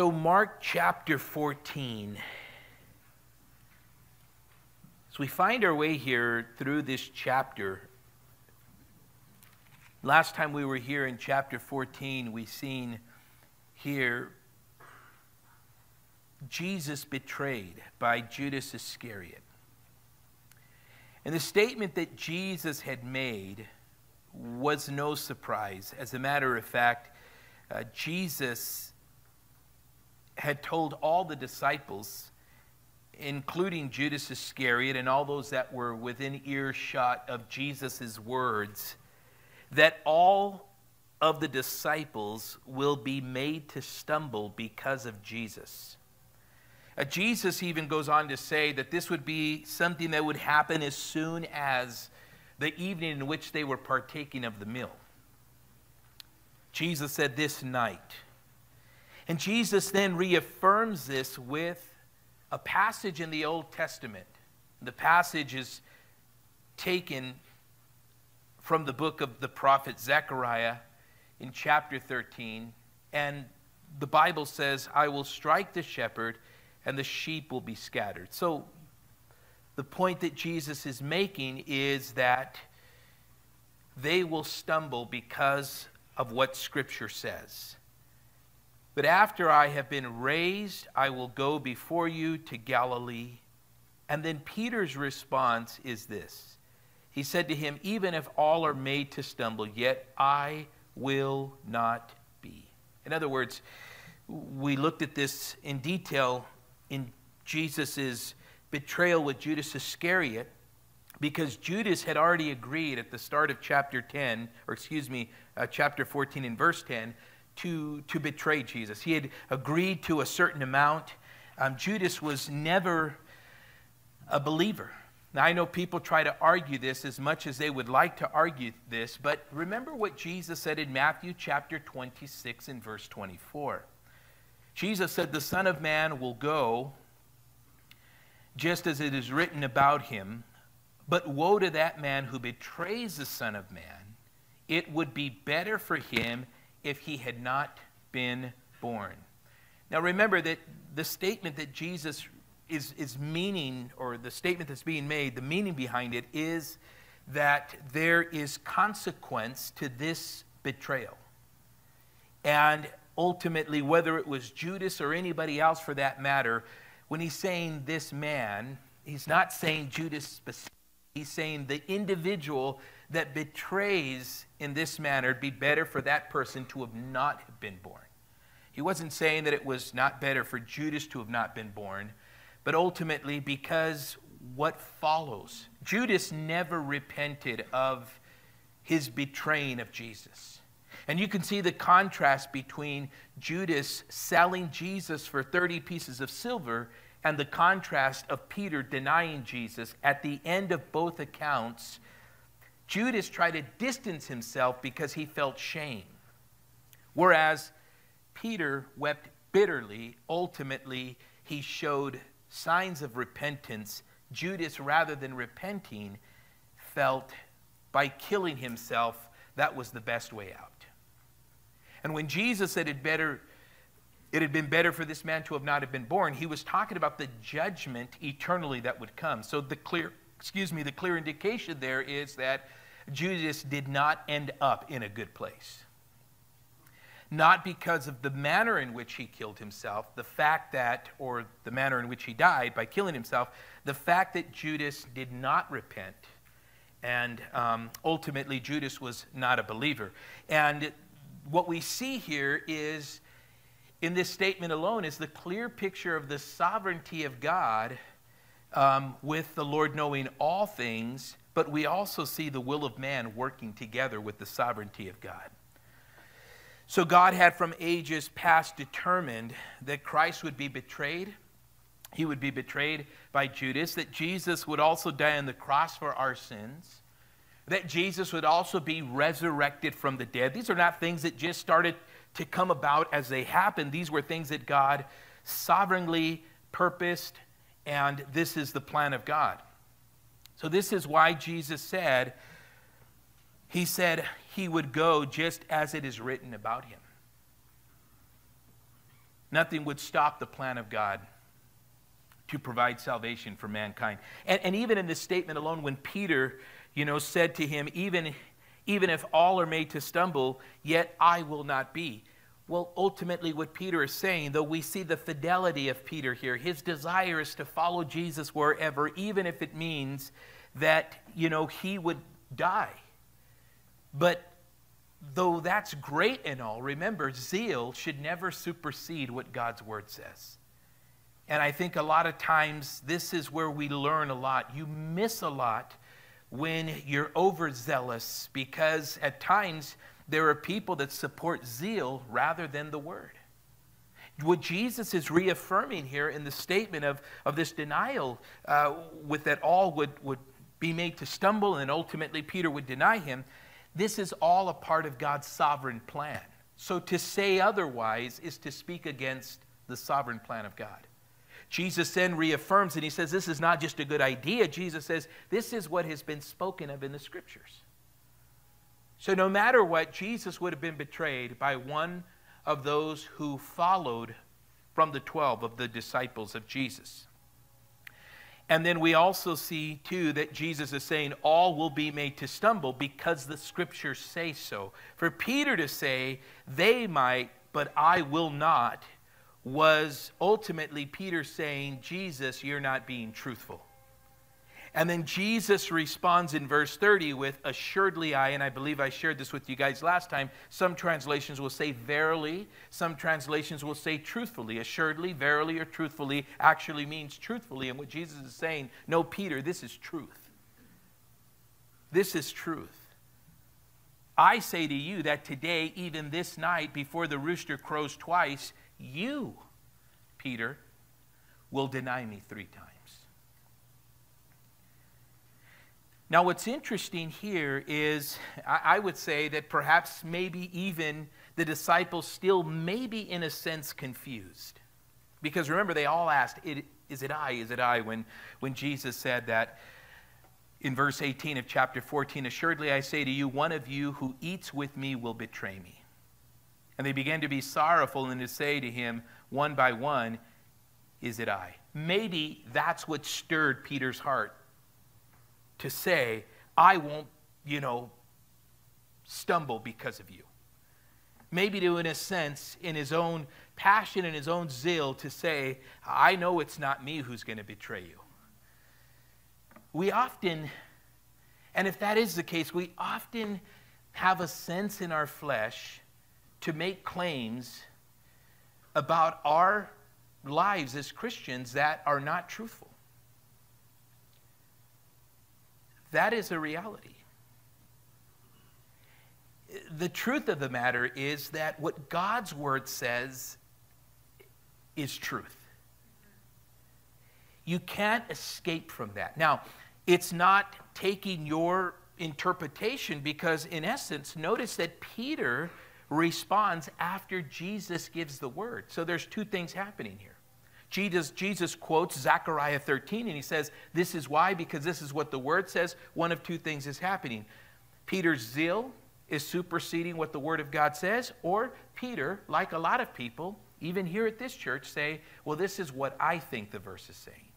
So, Mark chapter 14. As we find our way here through this chapter, last time we were here in chapter 14, we seen here Jesus betrayed by Judas Iscariot. And the statement that Jesus had made was no surprise. As a matter of fact, uh, Jesus had told all the disciples, including Judas Iscariot and all those that were within earshot of Jesus' words, that all of the disciples will be made to stumble because of Jesus. Uh, Jesus even goes on to say that this would be something that would happen as soon as the evening in which they were partaking of the meal. Jesus said, This night. And Jesus then reaffirms this with a passage in the Old Testament. The passage is taken from the book of the prophet Zechariah in chapter 13. And the Bible says, I will strike the shepherd, and the sheep will be scattered. So the point that Jesus is making is that they will stumble because of what Scripture says. But after I have been raised, I will go before you to Galilee. And then Peter's response is this He said to him, Even if all are made to stumble, yet I will not be. In other words, we looked at this in detail in Jesus' betrayal with Judas Iscariot because Judas had already agreed at the start of chapter 10, or excuse me, uh, chapter 14 and verse 10, to, to betray Jesus. He had agreed to a certain amount. Um, Judas was never a believer. Now, I know people try to argue this as much as they would like to argue this, but remember what Jesus said in Matthew chapter 26 and verse 24. Jesus said, The Son of Man will go just as it is written about him. But woe to that man who betrays the Son of Man. It would be better for him if he had not been born. Now remember that the statement that Jesus is, is meaning, or the statement that's being made, the meaning behind it is that there is consequence to this betrayal. And ultimately, whether it was Judas or anybody else for that matter, when he's saying this man, he's not saying Judas specifically. He's saying the individual that betrays in this manner, it'd be better for that person to have not been born. He wasn't saying that it was not better for Judas to have not been born, but ultimately because what follows. Judas never repented of his betraying of Jesus. And you can see the contrast between Judas selling Jesus for 30 pieces of silver and the contrast of Peter denying Jesus, at the end of both accounts, Judas tried to distance himself because he felt shame. Whereas Peter wept bitterly, ultimately, he showed signs of repentance. Judas, rather than repenting, felt by killing himself that was the best way out. And when Jesus said it better it had been better for this man to have not have been born. He was talking about the judgment eternally that would come. So the clear, excuse me, the clear indication there is that Judas did not end up in a good place. Not because of the manner in which he killed himself, the fact that, or the manner in which he died by killing himself, the fact that Judas did not repent, and um, ultimately Judas was not a believer. And what we see here is in this statement alone is the clear picture of the sovereignty of God um, with the Lord knowing all things, but we also see the will of man working together with the sovereignty of God. So God had from ages past determined that Christ would be betrayed. He would be betrayed by Judas, that Jesus would also die on the cross for our sins, that Jesus would also be resurrected from the dead. These are not things that just started to come about as they happened. These were things that God sovereignly purposed, and this is the plan of God. So, this is why Jesus said, He said He would go just as it is written about Him. Nothing would stop the plan of God to provide salvation for mankind. And, and even in this statement alone, when Peter, you know, said to him, even, even if all are made to stumble, yet I will not be. Well, ultimately, what Peter is saying, though we see the fidelity of Peter here, his desire is to follow Jesus wherever, even if it means that, you know, he would die. But though that's great and all, remember, zeal should never supersede what God's word says. And I think a lot of times this is where we learn a lot. You miss a lot when you're overzealous because at times there are people that support zeal rather than the word. What Jesus is reaffirming here in the statement of, of this denial, uh, with that all would, would be made to stumble and ultimately Peter would deny him, this is all a part of God's sovereign plan. So to say otherwise is to speak against the sovereign plan of God. Jesus then reaffirms and he says, This is not just a good idea. Jesus says, This is what has been spoken of in the scriptures. So, no matter what, Jesus would have been betrayed by one of those who followed from the 12 of the disciples of Jesus. And then we also see, too, that Jesus is saying, All will be made to stumble because the scriptures say so. For Peter to say, They might, but I will not, was ultimately Peter saying, Jesus, you're not being truthful. And then Jesus responds in verse 30 with, Assuredly I, and I believe I shared this with you guys last time. Some translations will say verily, some translations will say truthfully. Assuredly, verily, or truthfully actually means truthfully. And what Jesus is saying, no, Peter, this is truth. This is truth. I say to you that today, even this night, before the rooster crows twice, you, Peter, will deny me three times. Now, what's interesting here is I would say that perhaps maybe even the disciples still maybe in a sense confused. Because remember, they all asked, Is it I? Is it I? When, when Jesus said that in verse 18 of chapter 14, Assuredly I say to you, one of you who eats with me will betray me. And they began to be sorrowful and to say to him, one by one, Is it I? Maybe that's what stirred Peter's heart to say, I won't, you know, stumble because of you. Maybe to, in a sense, in his own passion and his own zeal, to say, I know it's not me who's going to betray you. We often, and if that is the case, we often have a sense in our flesh to make claims about our lives as Christians that are not truthful. That is a reality. The truth of the matter is that what God's word says is truth. You can't escape from that. Now, it's not taking your interpretation because, in essence, notice that Peter responds after Jesus gives the word. So there's two things happening here. Jesus, Jesus quotes Zechariah 13 and he says, This is why, because this is what the word says. One of two things is happening. Peter's zeal is superseding what the word of God says, or Peter, like a lot of people, even here at this church, say, Well, this is what I think the verse is saying.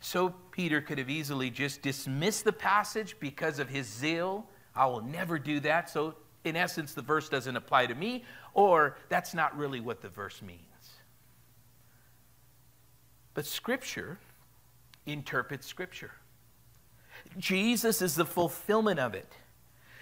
So Peter could have easily just dismissed the passage because of his zeal. I will never do that. So, in essence, the verse doesn't apply to me or that's not really what the verse means. But Scripture interprets Scripture. Jesus is the fulfillment of it.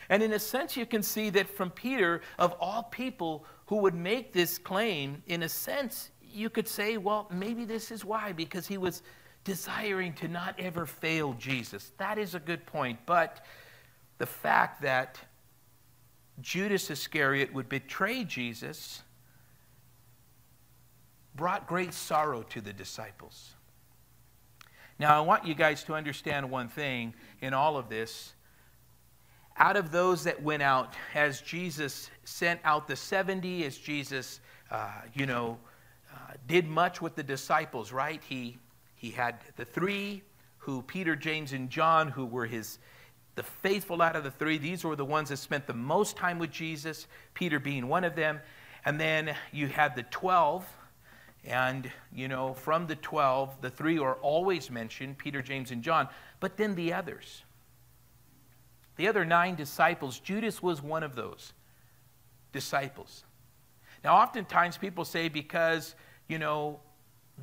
And in a sense, you can see that from Peter, of all people who would make this claim, in a sense, you could say, well, maybe this is why, because he was desiring to not ever fail Jesus. That is a good point. But the fact that Judas Iscariot would betray Jesus brought great sorrow to the disciples. Now, I want you guys to understand one thing in all of this. Out of those that went out, as Jesus sent out the 70, as Jesus, uh, you know, uh, did much with the disciples, right? He, he had the three who, Peter, James, and John, who were his, the faithful out of the three, these were the ones that spent the most time with Jesus, Peter being one of them. And then you had the 12, and, you know, from the 12, the three are always mentioned Peter, James, and John, but then the others. The other nine disciples, Judas was one of those disciples. Now, oftentimes people say because, you know,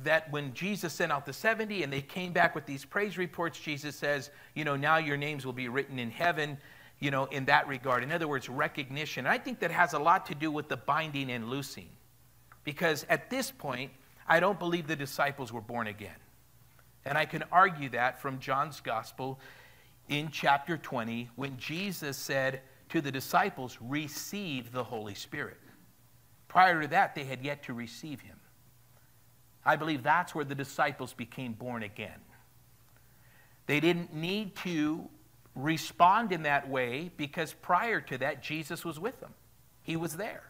that when Jesus sent out the 70 and they came back with these praise reports, Jesus says, you know, now your names will be written in heaven you know, in that regard. In other words, recognition. I think that has a lot to do with the binding and loosing. Because at this point, I don't believe the disciples were born again. And I can argue that from John's gospel in chapter 20 when Jesus said to the disciples, Receive the Holy Spirit. Prior to that, they had yet to receive him. I believe that's where the disciples became born again. They didn't need to respond in that way because prior to that, Jesus was with them. He was there.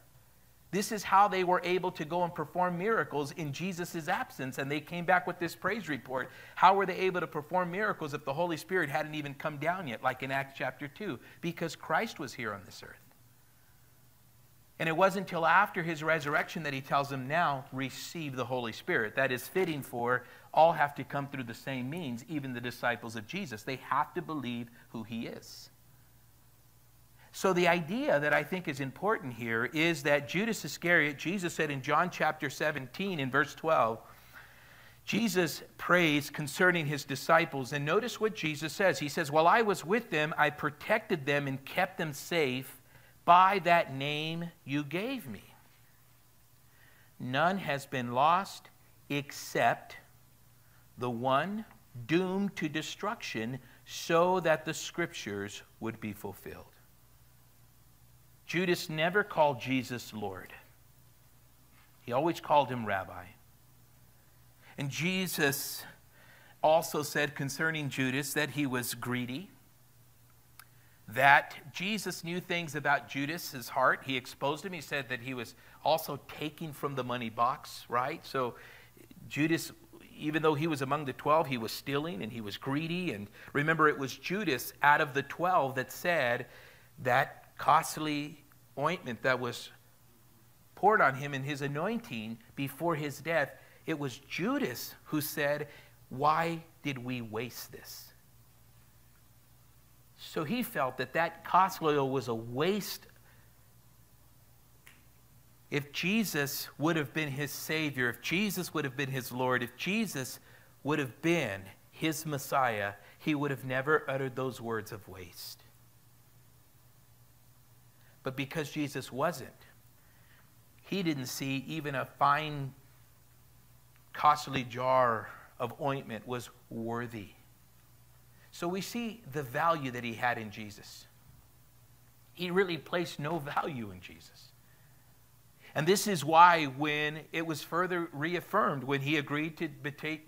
This is how they were able to go and perform miracles in Jesus' absence, and they came back with this praise report. How were they able to perform miracles if the Holy Spirit hadn't even come down yet, like in Acts chapter 2? Because Christ was here on this earth. And it wasn't until after his resurrection that he tells them, now receive the Holy Spirit. That is fitting for all have to come through the same means, even the disciples of Jesus. They have to believe who he is. So, the idea that I think is important here is that Judas Iscariot, Jesus said in John chapter 17, in verse 12, Jesus prays concerning his disciples. And notice what Jesus says. He says, While I was with them, I protected them and kept them safe by that name you gave me. None has been lost except the one doomed to destruction so that the scriptures would be fulfilled. Judas never called Jesus Lord. He always called him Rabbi. And Jesus also said concerning Judas that he was greedy, that Jesus knew things about Judas, his heart. He exposed him. He said that he was also taking from the money box, right? So Judas, even though he was among the 12, he was stealing and he was greedy. And remember, it was Judas out of the 12 that said that costly ointment that was poured on him in his anointing before his death. It was Judas who said, Why did we waste this? So he felt that that costly oil was a waste. If Jesus would have been his Savior, if Jesus would have been his Lord, if Jesus would have been his Messiah, he would have never uttered those words of waste. But because Jesus wasn't, he didn't see even a fine, costly jar of ointment was worthy. So we see the value that he had in Jesus. He really placed no value in Jesus. And this is why, when it was further reaffirmed, when he agreed to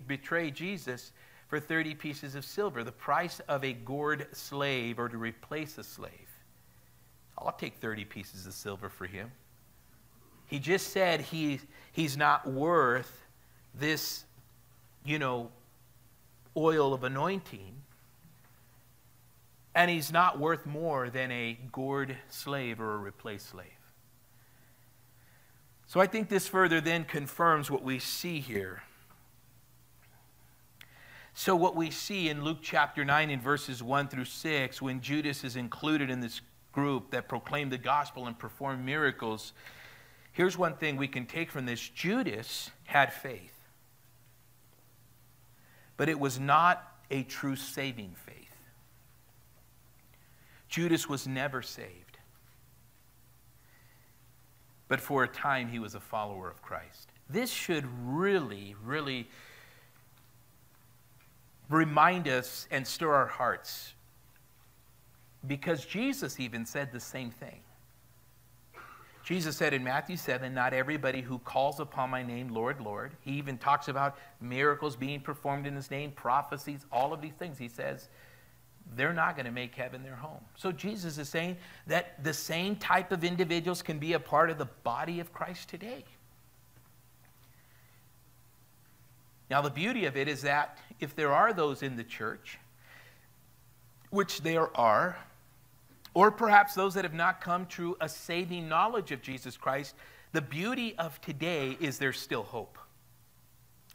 betray, Jesus for 30 pieces of silver, the price of a gored slave or to replace a slave, I'll take 30 pieces of silver for him. He just said he, he's not worth this, you know, oil of anointing and he's not worth more than a gored slave or a replaced slave. So I think this further then confirms what we see here. So, what we see in Luke chapter 9, in verses 1 through 6, when Judas is included in this group that proclaimed the gospel and performed miracles, here's one thing we can take from this Judas had faith, but it was not a true saving faith. Judas was never saved. But for a time, he was a follower of Christ. This should really, really remind us and stir our hearts because Jesus even said the same thing. Jesus said in Matthew 7, Not everybody who calls upon my name, Lord, Lord. He even talks about miracles being performed in his name, prophecies, all of these things. He says, they're not going to make heaven their home. So Jesus is saying that the same type of individuals can be a part of the body of Christ today. Now, the beauty of it is that if there are those in the church, which there are, or perhaps those that have not come to a saving knowledge of Jesus Christ, the beauty of today is there's still hope.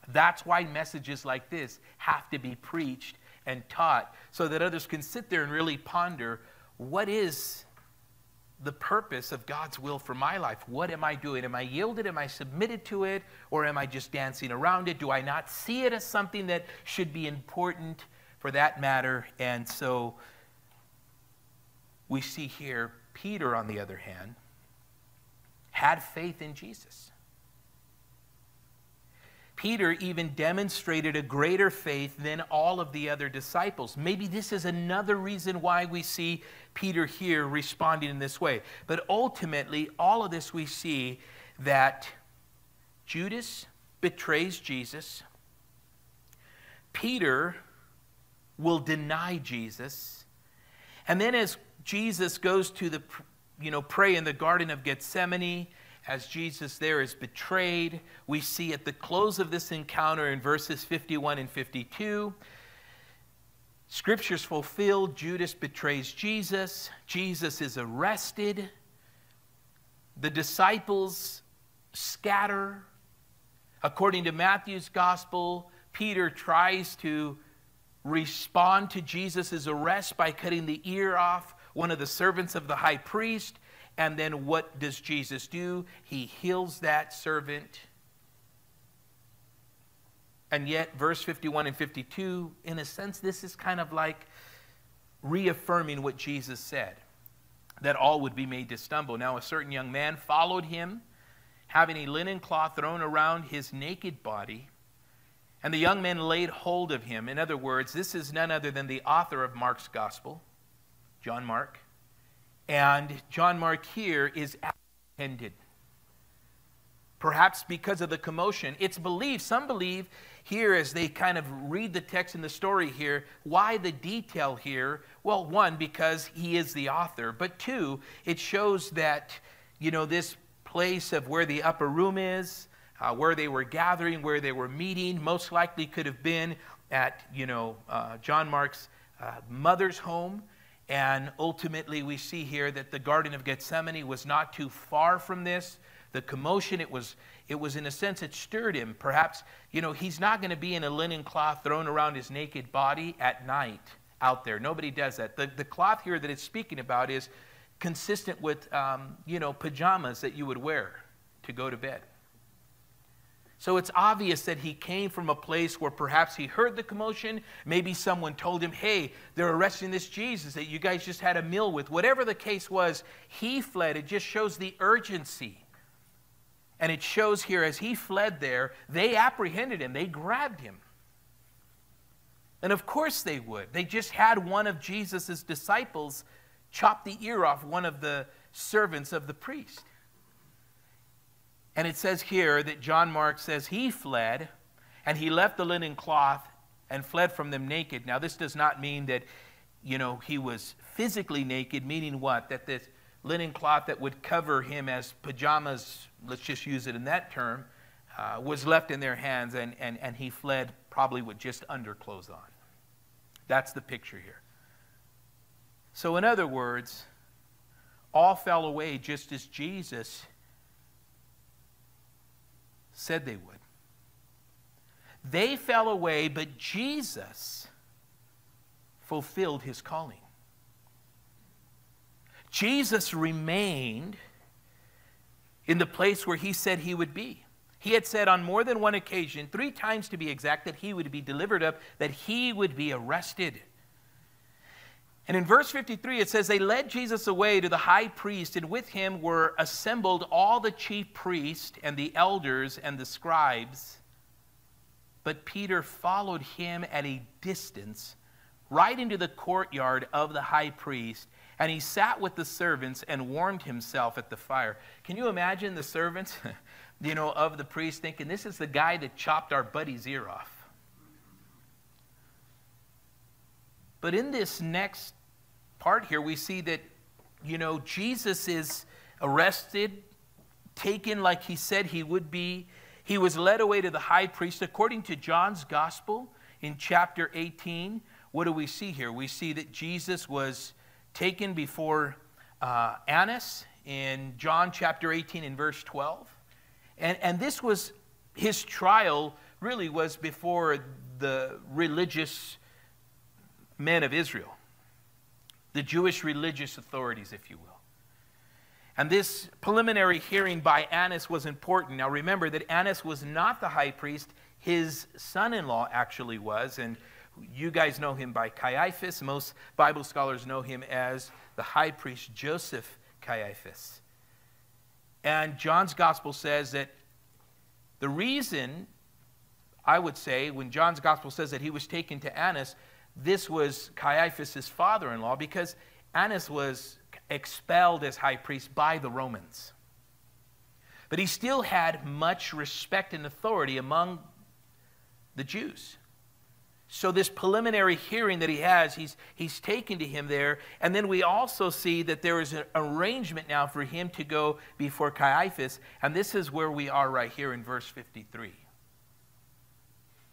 That's why messages like this have to be preached and taught so that others can sit there and really ponder what is the purpose of God's will for my life. What am I doing? Am I yielded? Am I submitted to it? Or am I just dancing around it? Do I not see it as something that should be important for that matter? And so we see here Peter, on the other hand, had faith in Jesus. Peter even demonstrated a greater faith than all of the other disciples. Maybe this is another reason why we see Peter here responding in this way. But ultimately, all of this we see that Judas betrays Jesus, Peter will deny Jesus, and then as Jesus goes to the you know pray in the garden of Gethsemane, as Jesus there is betrayed. We see at the close of this encounter in verses 51 and 52. Scripture's fulfilled. Judas betrays Jesus. Jesus is arrested. The disciples scatter. According to Matthew's gospel, Peter tries to respond to Jesus' arrest by cutting the ear off one of the servants of the high priest. And then what does Jesus do? He heals that servant. And yet, verse 51 and 52, in a sense, this is kind of like reaffirming what Jesus said that all would be made to stumble. Now, a certain young man followed him, having a linen cloth thrown around his naked body. And the young men laid hold of him. In other words, this is none other than the author of Mark's gospel, John Mark. And John Mark here is apprehended. Perhaps because of the commotion. It's believed, some believe here as they kind of read the text and the story here, why the detail here? Well, one, because he is the author, but two, it shows that, you know, this place of where the upper room is, uh, where they were gathering, where they were meeting, most likely could have been at, you know, uh, John Mark's uh, mother's home. And ultimately, we see here that the Garden of Gethsemane was not too far from this. The commotion, it was, it was in a sense, it stirred him. Perhaps, you know, he's not going to be in a linen cloth thrown around his naked body at night out there. Nobody does that. The, the cloth here that it's speaking about is consistent with, um, you know, pajamas that you would wear to go to bed. So it's obvious that he came from a place where perhaps he heard the commotion. Maybe someone told him, hey, they're arresting this Jesus that you guys just had a meal with. Whatever the case was, he fled. It just shows the urgency. And it shows here as he fled there, they apprehended him, they grabbed him. And of course they would. They just had one of Jesus' disciples chop the ear off one of the servants of the priest. And it says here that John Mark says he fled and he left the linen cloth and fled from them naked. Now, this does not mean that, you know, he was physically naked, meaning what? That this linen cloth that would cover him as pajamas, let's just use it in that term, uh, was left in their hands and, and, and he fled probably with just underclothes on. That's the picture here. So, in other words, all fell away just as Jesus said they would. They fell away, but Jesus fulfilled his calling. Jesus remained in the place where he said he would be. He had said on more than one occasion, three times to be exact, that he would be delivered up, that he would be arrested. And in verse 53, it says, They led Jesus away to the high priest, and with him were assembled all the chief priests and the elders and the scribes. But Peter followed him at a distance, right into the courtyard of the high priest, and he sat with the servants and warmed himself at the fire. Can you imagine the servants, you know, of the priest thinking, This is the guy that chopped our buddy's ear off? But in this next part here, we see that, you know, Jesus is arrested, taken like he said he would be. He was led away to the high priest. According to John's gospel in chapter 18, what do we see here? We see that Jesus was taken before uh, Annas in John chapter 18 and verse 12. And, and this was his trial, really, was before the religious men of Israel, the Jewish religious authorities, if you will. And this preliminary hearing by Annas was important. Now remember that Annas was not the high priest, his son in law actually was. And you guys know him by Caiaphas. Most Bible scholars know him as the high priest Joseph Caiaphas. And John's gospel says that the reason, I would say, when John's gospel says that he was taken to Annas, this was Caiaphas' father in law because Annas was expelled as high priest by the Romans. But he still had much respect and authority among the Jews. So, this preliminary hearing that he has, he's, he's taken to him there. And then we also see that there is an arrangement now for him to go before Caiaphas. And this is where we are right here in verse 53.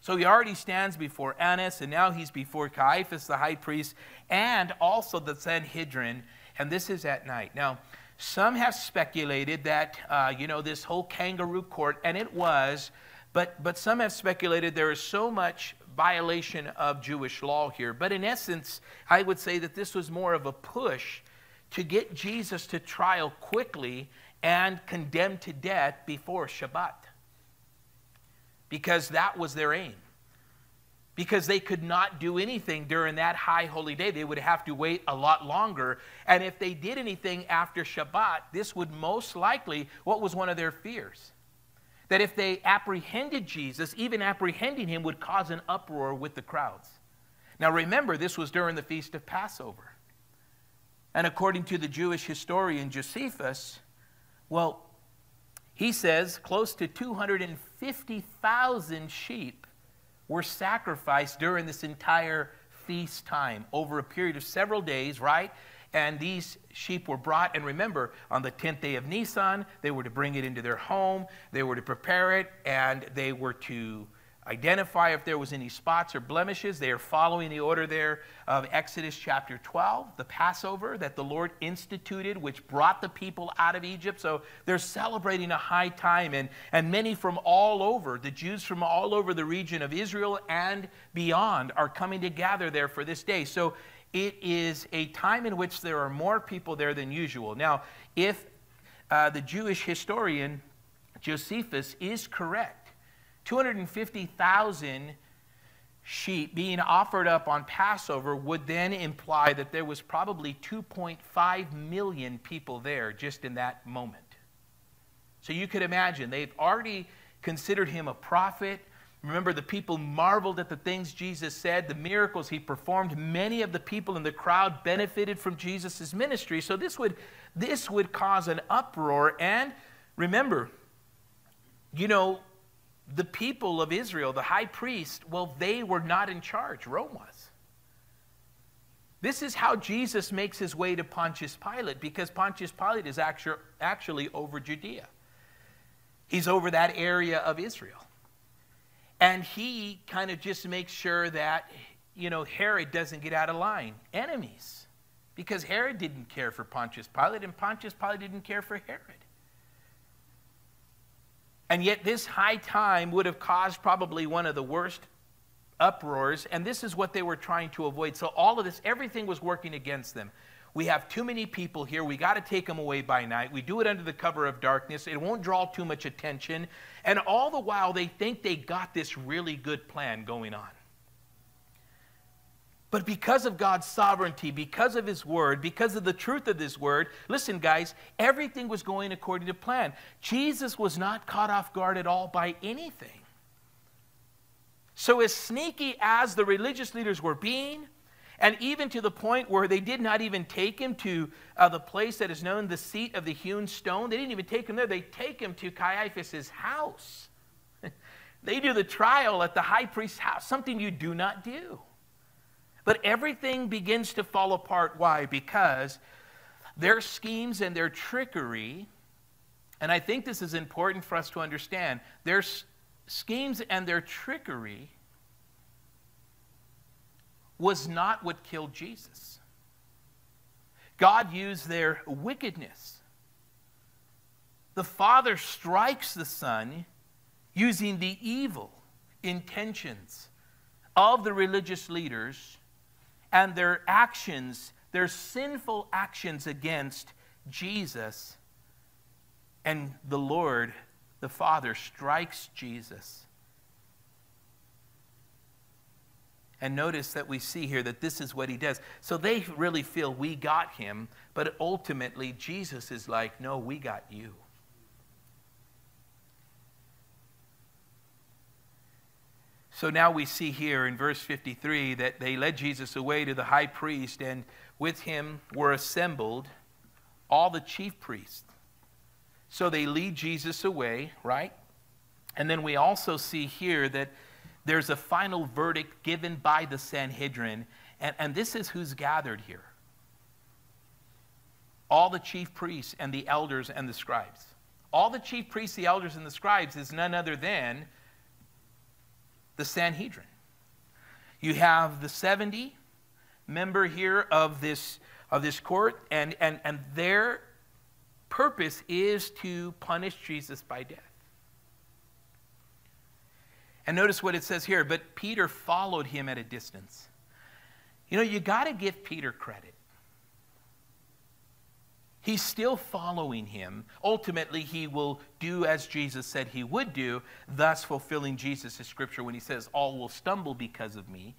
So he already stands before Annas, and now he's before Caiaphas, the high priest, and also the Sanhedrin. And this is at night. Now, some have speculated that, uh, you know, this whole kangaroo court, and it was, but, but some have speculated there is so much violation of Jewish law here. But in essence, I would say that this was more of a push to get Jesus to trial quickly and condemned to death before Shabbat. Because that was their aim. Because they could not do anything during that high holy day. They would have to wait a lot longer. And if they did anything after Shabbat, this would most likely, what was one of their fears? that if they apprehended Jesus, even apprehending him would cause an uproar with the crowds. Now remember, this was during the feast of Passover. And according to the Jewish historian Josephus, well, he says close to 250,000 sheep were sacrificed during this entire feast time over a period of several days, right? And these sheep were brought, and remember, on the 10th day of Nisan, they were to bring it into their home, they were to prepare it, and they were to identify if there was any spots or blemishes. They are following the order there of Exodus chapter 12, the Passover that the Lord instituted, which brought the people out of Egypt. So they're celebrating a high time, and, and many from all over, the Jews from all over the region of Israel and beyond, are coming to gather there for this day. So it is a time in which there are more people there than usual. Now, if uh, the Jewish historian Josephus is correct, 250,000 sheep being offered up on Passover would then imply that there was probably 2.5 million people there just in that moment. So you could imagine they've already considered him a prophet. Remember, the people marveled at the things Jesus said, the miracles he performed. Many of the people in the crowd benefited from Jesus' ministry. So this would, this would cause an uproar. And remember, you know, the people of Israel, the high priest, well, they were not in charge. Rome was. This is how Jesus makes his way to Pontius Pilate, because Pontius Pilate is actually, actually over Judea. He's over that area of Israel. And he kind of just makes sure that, you know, Herod doesn't get out of line. Enemies. Because Herod didn't care for Pontius Pilate, and Pontius Pilate didn't care for Herod. And yet, this high time would have caused probably one of the worst uproars, and this is what they were trying to avoid. So, all of this, everything was working against them. We have too many people here. We got to take them away by night. We do it under the cover of darkness. It won't draw too much attention. And all the while, they think they got this really good plan going on. But because of God's sovereignty, because of His word, because of the truth of this word, listen, guys, everything was going according to plan. Jesus was not caught off guard at all by anything. So, as sneaky as the religious leaders were being, and even to the point where they did not even take him to uh, the place that is known the seat of the hewn stone. They didn't even take him there. They take him to Caiaphas' house. they do the trial at the high priest's house, something you do not do. But everything begins to fall apart. Why? Because their schemes and their trickery, and I think this is important for us to understand, their schemes and their trickery was not what killed Jesus. God used their wickedness the Father strikes the Son using the evil intentions of the religious leaders and their actions, their sinful actions against Jesus. And the Lord, the Father, strikes Jesus. And notice that we see here that this is what he does. So they really feel we got him, but ultimately Jesus is like, no, we got you. So now we see here in verse 53 that they led Jesus away to the high priest, and with him were assembled all the chief priests. So they lead Jesus away, right? And then we also see here that there's a final verdict given by the Sanhedrin, and, and this is who's gathered here all the chief priests and the elders and the scribes. All the chief priests, the elders, and the scribes is none other than the Sanhedrin. You have the 70 member here of this, of this court, and, and, and their purpose is to punish Jesus by death. And notice what it says here, but Peter followed him at a distance. You know, you got to give Peter credit. He's still following him. Ultimately, he will do as Jesus said he would do, thus fulfilling Jesus' scripture when he says, All will stumble because of me.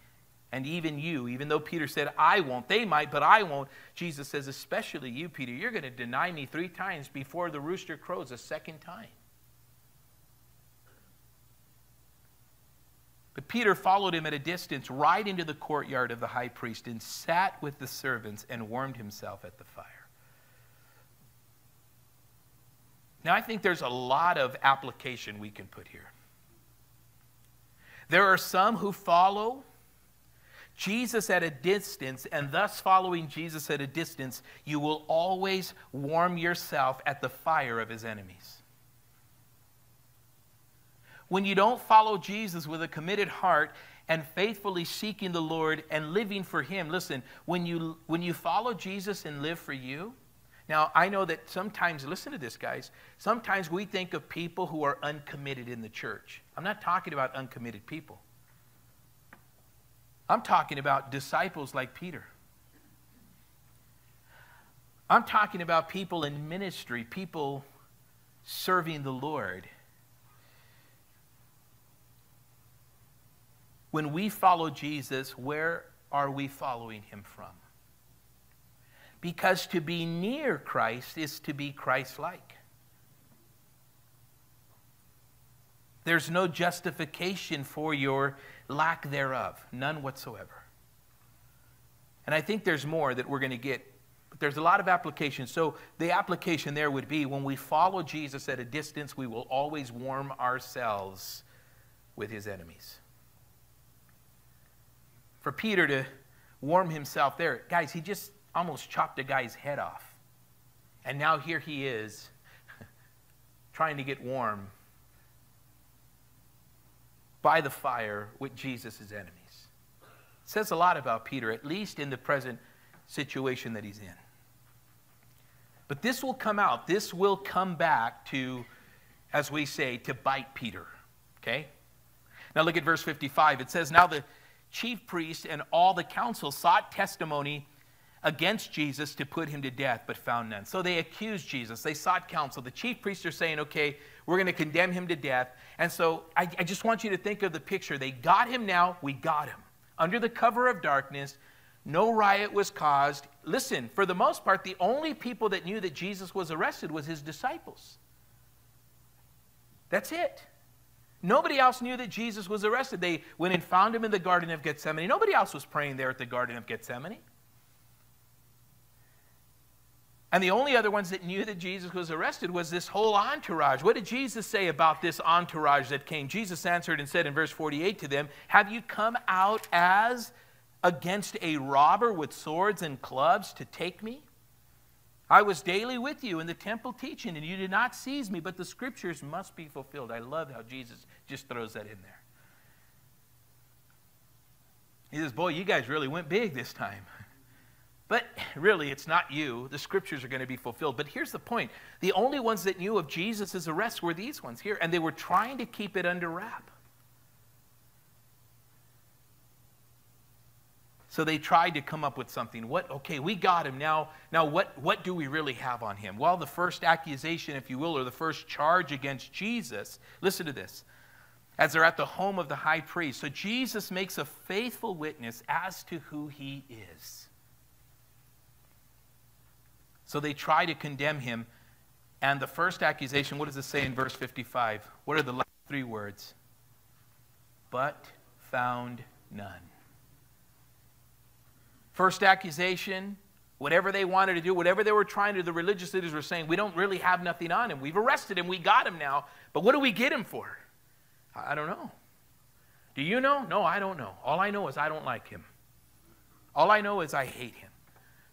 And even you, even though Peter said, I won't, they might, but I won't. Jesus says, Especially you, Peter, you're going to deny me three times before the rooster crows a second time. But Peter followed him at a distance right into the courtyard of the high priest and sat with the servants and warmed himself at the fire. Now, I think there's a lot of application we can put here. There are some who follow Jesus at a distance, and thus following Jesus at a distance, you will always warm yourself at the fire of his enemies. When you don't follow Jesus with a committed heart and faithfully seeking the Lord and living for him, listen, when you, when you follow Jesus and live for you, now, I know that sometimes, listen to this, guys, sometimes we think of people who are uncommitted in the church. I'm not talking about uncommitted people, I'm talking about disciples like Peter. I'm talking about people in ministry, people serving the Lord. When we follow Jesus, where are we following him from? Because to be near Christ is to be Christ like. There's no justification for your lack thereof, none whatsoever. And I think there's more that we're going to get, but there's a lot of application. So the application there would be when we follow Jesus at a distance, we will always warm ourselves with his enemies. For Peter to warm himself there, guys, he just almost chopped a guy's head off. And now here he is trying to get warm by the fire with Jesus' enemies. It says a lot about Peter, at least in the present situation that he's in. But this will come out. This will come back to, as we say, to bite Peter. Okay? Now look at verse 55. It says, Now the chief priest and all the council sought testimony against Jesus to put him to death, but found none. So they accused Jesus. They sought counsel. The chief priests are saying, okay, we're going to condemn him to death. And so I, I, just want you to think of the picture. They got him now, we got him. Under the cover of darkness, no riot was caused. Listen, for the most part, the only people that knew that Jesus was arrested was his disciples. That's it. Nobody else knew that Jesus was arrested. They went and found him in the Garden of Gethsemane. Nobody else was praying there at the Garden of Gethsemane. And the only other ones that knew that Jesus was arrested was this whole entourage. What did Jesus say about this entourage that came? Jesus answered and said in verse 48 to them, Have you come out as against a robber with swords and clubs to take me? I was daily with you in the temple teaching, and you did not seize me, but the scriptures must be fulfilled. I love how Jesus just throws that in there. He says, Boy, you guys really went big this time. But really, it's not you. The scriptures are going to be fulfilled. But here's the point the only ones that knew of Jesus' arrest were these ones here, and they were trying to keep it under wrap. So they tried to come up with something. What? Okay, we got him now. Now, what, what do we really have on him? Well, the first accusation, if you will, or the first charge against Jesus, listen to this. As they're at the home of the high priest. So Jesus makes a faithful witness as to who he is. So they try to condemn him. And the first accusation, what does it say in verse 55? What are the last three words? But found none. First accusation, whatever they wanted to do, whatever they were trying to, the religious leaders were saying, we don't really have nothing on him. We've arrested him, we got him now, but what do we get him for? I don't know. Do you know? No, I don't know. All I know is I don't like him. All I know is I hate him.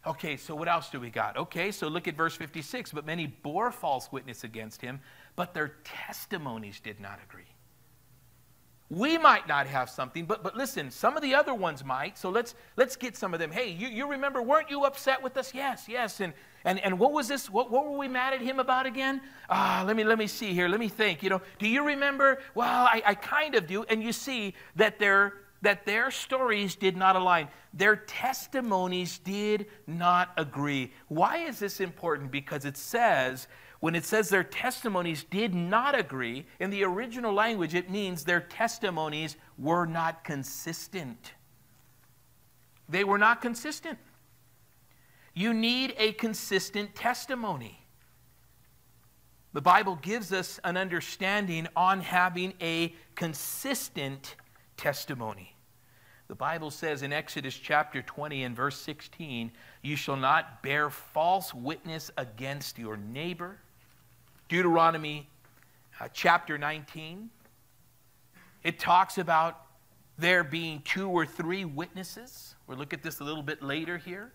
Okay, so what else do we got? Okay, so look at verse 56. But many bore false witness against him, but their testimonies did not agree. We might not have something, but, but listen, some of the other ones might. So let's, let's get some of them. Hey, you, you remember, weren't you upset with us? Yes, yes. And, and, and what was this? What, what were we mad at him about again? Ah, let me, let me see here. Let me think. You know, do you remember? Well, I, I kind of do. And you see that their, that their stories did not align. Their testimonies did not agree. Why is this important? Because it says when it says their testimonies did not agree, in the original language, it means their testimonies were not consistent. They were not consistent. You need a consistent testimony. The Bible gives us an understanding on having a consistent testimony. The Bible says in Exodus chapter 20 and verse 16, You shall not bear false witness against your neighbor Deuteronomy uh, chapter 19. It talks about there being two or three witnesses. We'll look at this a little bit later here.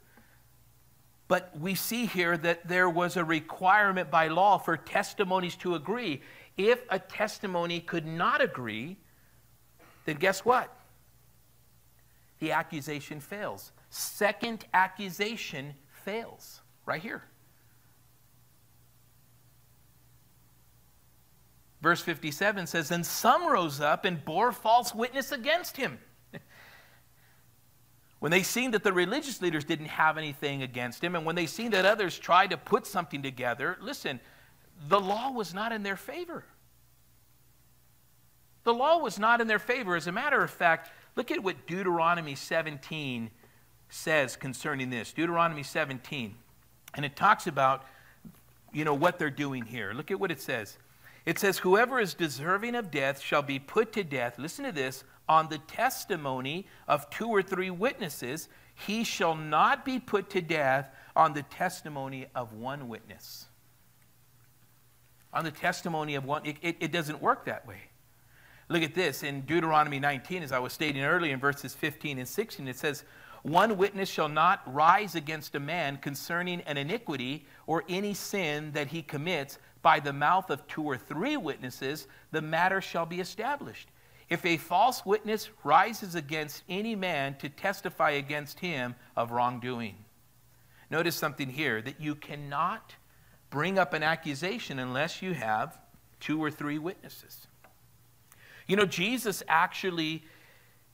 But we see here that there was a requirement by law for testimonies to agree. If a testimony could not agree, then guess what? The accusation fails. Second accusation fails right here. Verse 57 says, And some rose up and bore false witness against him. when they seen that the religious leaders didn't have anything against him, and when they seen that others tried to put something together, listen, the law was not in their favor. The law was not in their favor. As a matter of fact, look at what Deuteronomy 17 says concerning this. Deuteronomy 17. And it talks about, you know, what they're doing here. Look at what it says. It says, Whoever is deserving of death shall be put to death, listen to this, on the testimony of two or three witnesses. He shall not be put to death on the testimony of one witness. On the testimony of one, it, it, it doesn't work that way. Look at this in Deuteronomy 19, as I was stating earlier in verses 15 and 16, it says, One witness shall not rise against a man concerning an iniquity or any sin that he commits by the mouth of two or three witnesses, the matter shall be established. If a false witness rises against any man to testify against him of wrongdoing. Notice something here that you cannot bring up an accusation unless you have two or three witnesses. You know, Jesus actually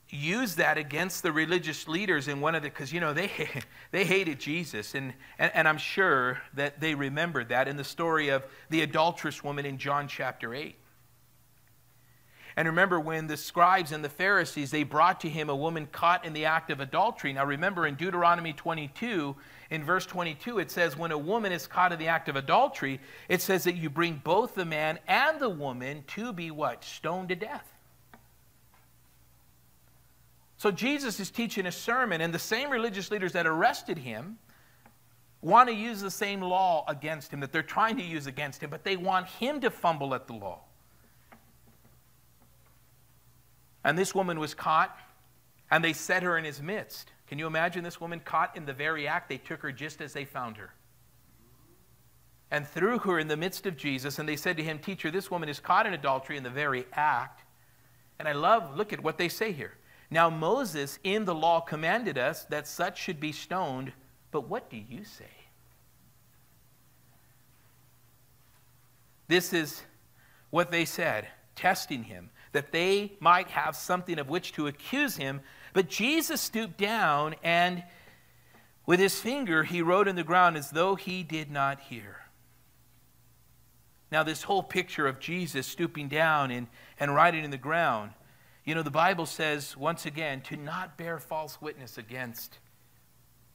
used that against the religious leaders in one of the because you know they they hated jesus. And, and and i'm sure that they remembered that in the story of the adulterous woman in john chapter 8 and remember when the scribes and the pharisees they brought to him a woman caught in the act of adultery. Now remember in deuteronomy 22 in verse 22 it says when a woman is caught in the act of adultery it says that you bring both the man and the woman to be what stoned to death so Jesus is teaching a sermon, and the same religious leaders that arrested him want to use the same law against him that they're trying to use against him, but they want him to fumble at the law. And this woman was caught, and they set her in his midst. Can you imagine this woman caught in the very act? They took her just as they found her. And threw her in the midst of Jesus, and they said to him, Teacher, this woman is caught in adultery in the very act. And I love, look at what they say here. Now, Moses in the law commanded us that such should be stoned But what do you say? This is what they said, testing him, that they might have something of which to accuse him. But Jesus stooped down and with his finger he wrote in the ground as though he did not hear. Now, this whole picture of Jesus stooping down and, and writing in the ground, you know, the Bible says, once again, to not bear false witness against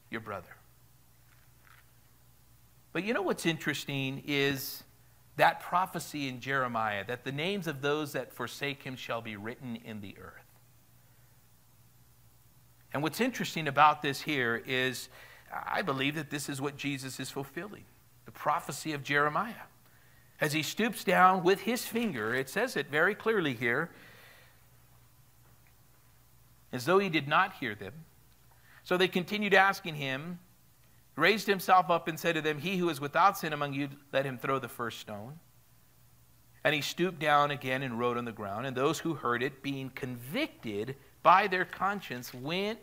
your brother. But you know what's interesting is that prophecy in Jeremiah that the names of those that forsake him shall be written in the earth. And what's interesting about this here is I believe that this is what Jesus is fulfilling the prophecy of Jeremiah. As he stoops down with his finger, it says it very clearly here, as though he did not hear them. So they continued asking him, raised himself up and said to them, He who is without sin among you, let him throw the first stone. And he stooped down again and wrote on the ground. And those who heard it, being convicted by their conscience, went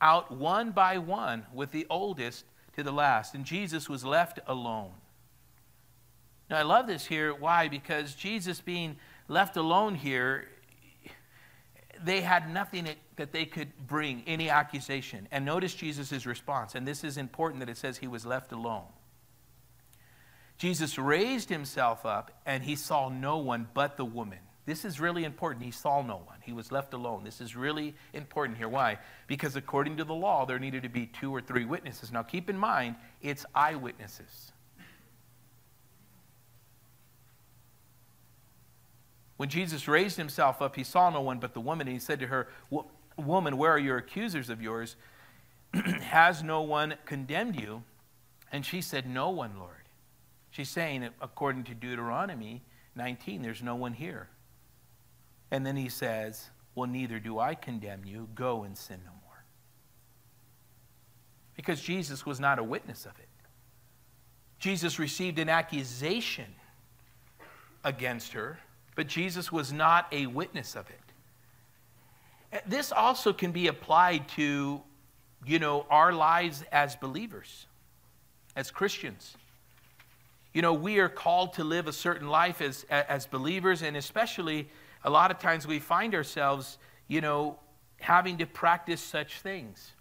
out one by one, with the oldest to the last. And Jesus was left alone. Now, I love this here. Why? Because Jesus being left alone here, they had nothing that they could bring, any accusation. And notice Jesus' response. And this is important that it says he was left alone. Jesus raised himself up and he saw no one but the woman. This is really important. He saw no one. He was left alone. This is really important here. Why? Because according to the law, there needed to be two or three witnesses. Now keep in mind, it's eyewitnesses. When Jesus raised himself up, he saw no one but the woman, and he said to her, Woman, where are your accusers of yours? Has no one condemned you? And she said, No one, Lord. She's saying, according to Deuteronomy 19, there's no one here. And then he says, Well, neither do I condemn you. Go and sin no more. Because Jesus was not a witness of it. Jesus received an accusation against her but Jesus was not a witness of it. This also can be applied to, you know, our lives as believers, as Christians. You know, we are called to live a certain life as, as believers, and especially a lot of times we find ourselves, you know, having to practice such things.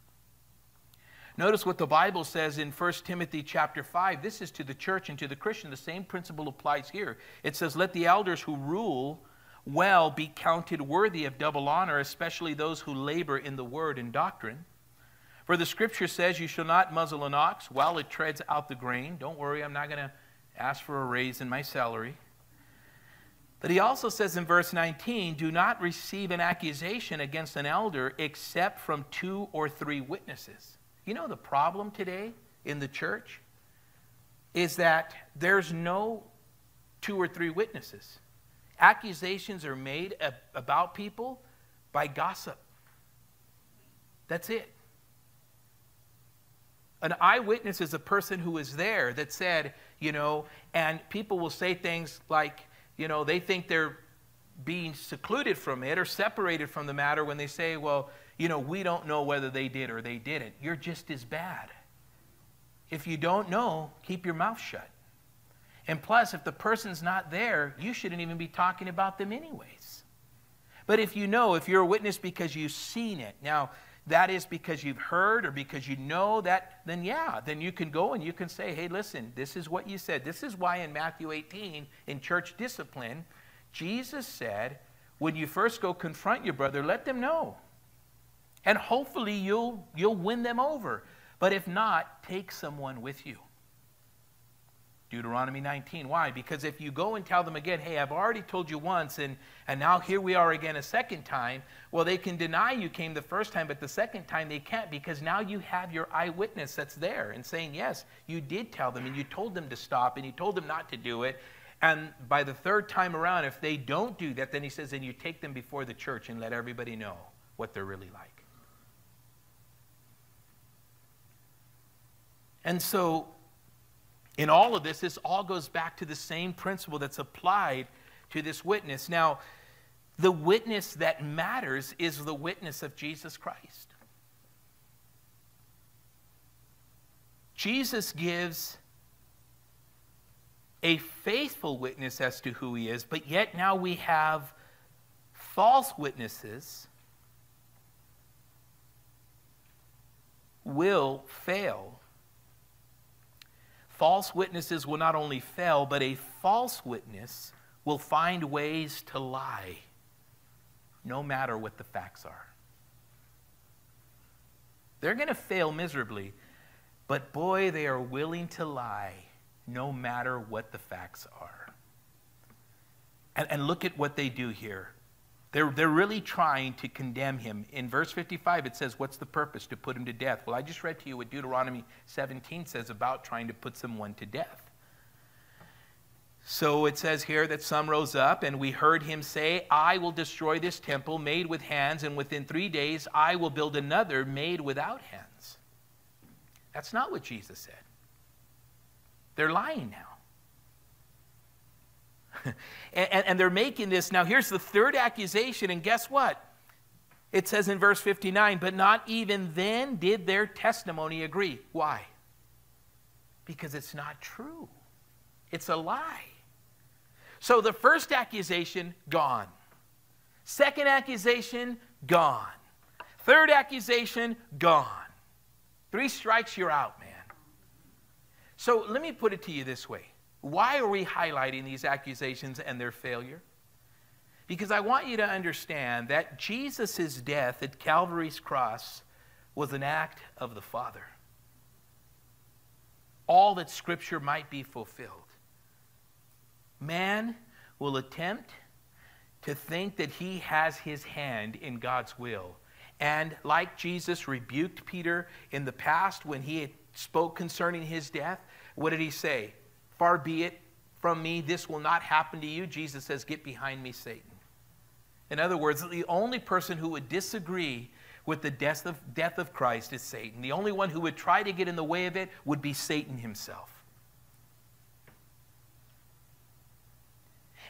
Notice what the Bible says in 1 Timothy chapter 5. This is to the church and to the Christian. The same principle applies here. It says, Let the elders who rule well be counted worthy of double honor, especially those who labor in the word and doctrine. For the scripture says, You shall not muzzle an ox while it treads out the grain. Don't worry, I'm not going to ask for a raise in my salary. But he also says in verse 19, Do not receive an accusation against an elder except from two or three witnesses. You know the problem today in the church is that there's no two or three witnesses. Accusations are made about people by gossip. That's it. An eyewitness is a person who was there that said, you know, and people will say things like, you know, they think they're being secluded from it or separated from the matter when they say, well, you know, we don't know whether they did or they didn't. You're just as bad. If you don't know, keep your mouth shut. And plus, if the person's not there, you shouldn't even be talking about them anyways. But if you know, if you're a witness because you've seen it, now that is because you've heard or because you know that, then yeah, then you can go and you can say, hey, listen, this is what you said. This is why in Matthew 18, in church discipline, Jesus said, when you first go confront your brother, let them know. And hopefully you'll, you'll win them over. But if not, take someone with you. Deuteronomy 19. Why? Because if you go and tell them again, hey, I've already told you once, and, and now here we are again a second time, well, they can deny you came the first time, but the second time they can't because now you have your eyewitness that's there and saying, yes, you did tell them and you told them to stop and you told them not to do it. And by the third time around, if they don't do that, then he says, then you take them before the church and let everybody know what they're really like. And so, in all of this, this all goes back to the same principle that's applied to this witness. Now, the witness that matters is the witness of Jesus Christ. Jesus gives a faithful witness as to who he is, but yet now we have false witnesses will fail. False witnesses will not only fail, but a false witness will find ways to lie, no matter what the facts are. They're going to fail miserably, but boy, they are willing to lie no matter what the facts are. And, and look at what they do here. They're, they're really trying to condemn him. In verse 55, it says, What's the purpose? To put him to death. Well, I just read to you what Deuteronomy 17 says about trying to put someone to death. So it says here that some rose up, and we heard him say, I will destroy this temple made with hands, and within three days I will build another made without hands. That's not what Jesus said. They're lying now. and, and, they're making this. Now, here's the third accusation, and guess what? It says in verse 59 But not even then did their testimony agree. Why? Because it's not true, it's a lie. So the first accusation, gone. Second accusation, gone. Third accusation, gone. Three strikes, you're out, man. So let me put it to you this way why are we highlighting these accusations and their failure? Because I want you to understand that Jesus' death at Calvary's cross was an act of the Father. All that Scripture might be fulfilled. Man will attempt to think that he has his hand in God's will. And like Jesus rebuked Peter in the past when he spoke concerning his death, what did he say? Far be it from me, this will not happen to you. Jesus says, Get behind me, Satan. In other words, the only person who would disagree with the death of, death of Christ is Satan. The only one who would try to get in the way of it would be Satan himself.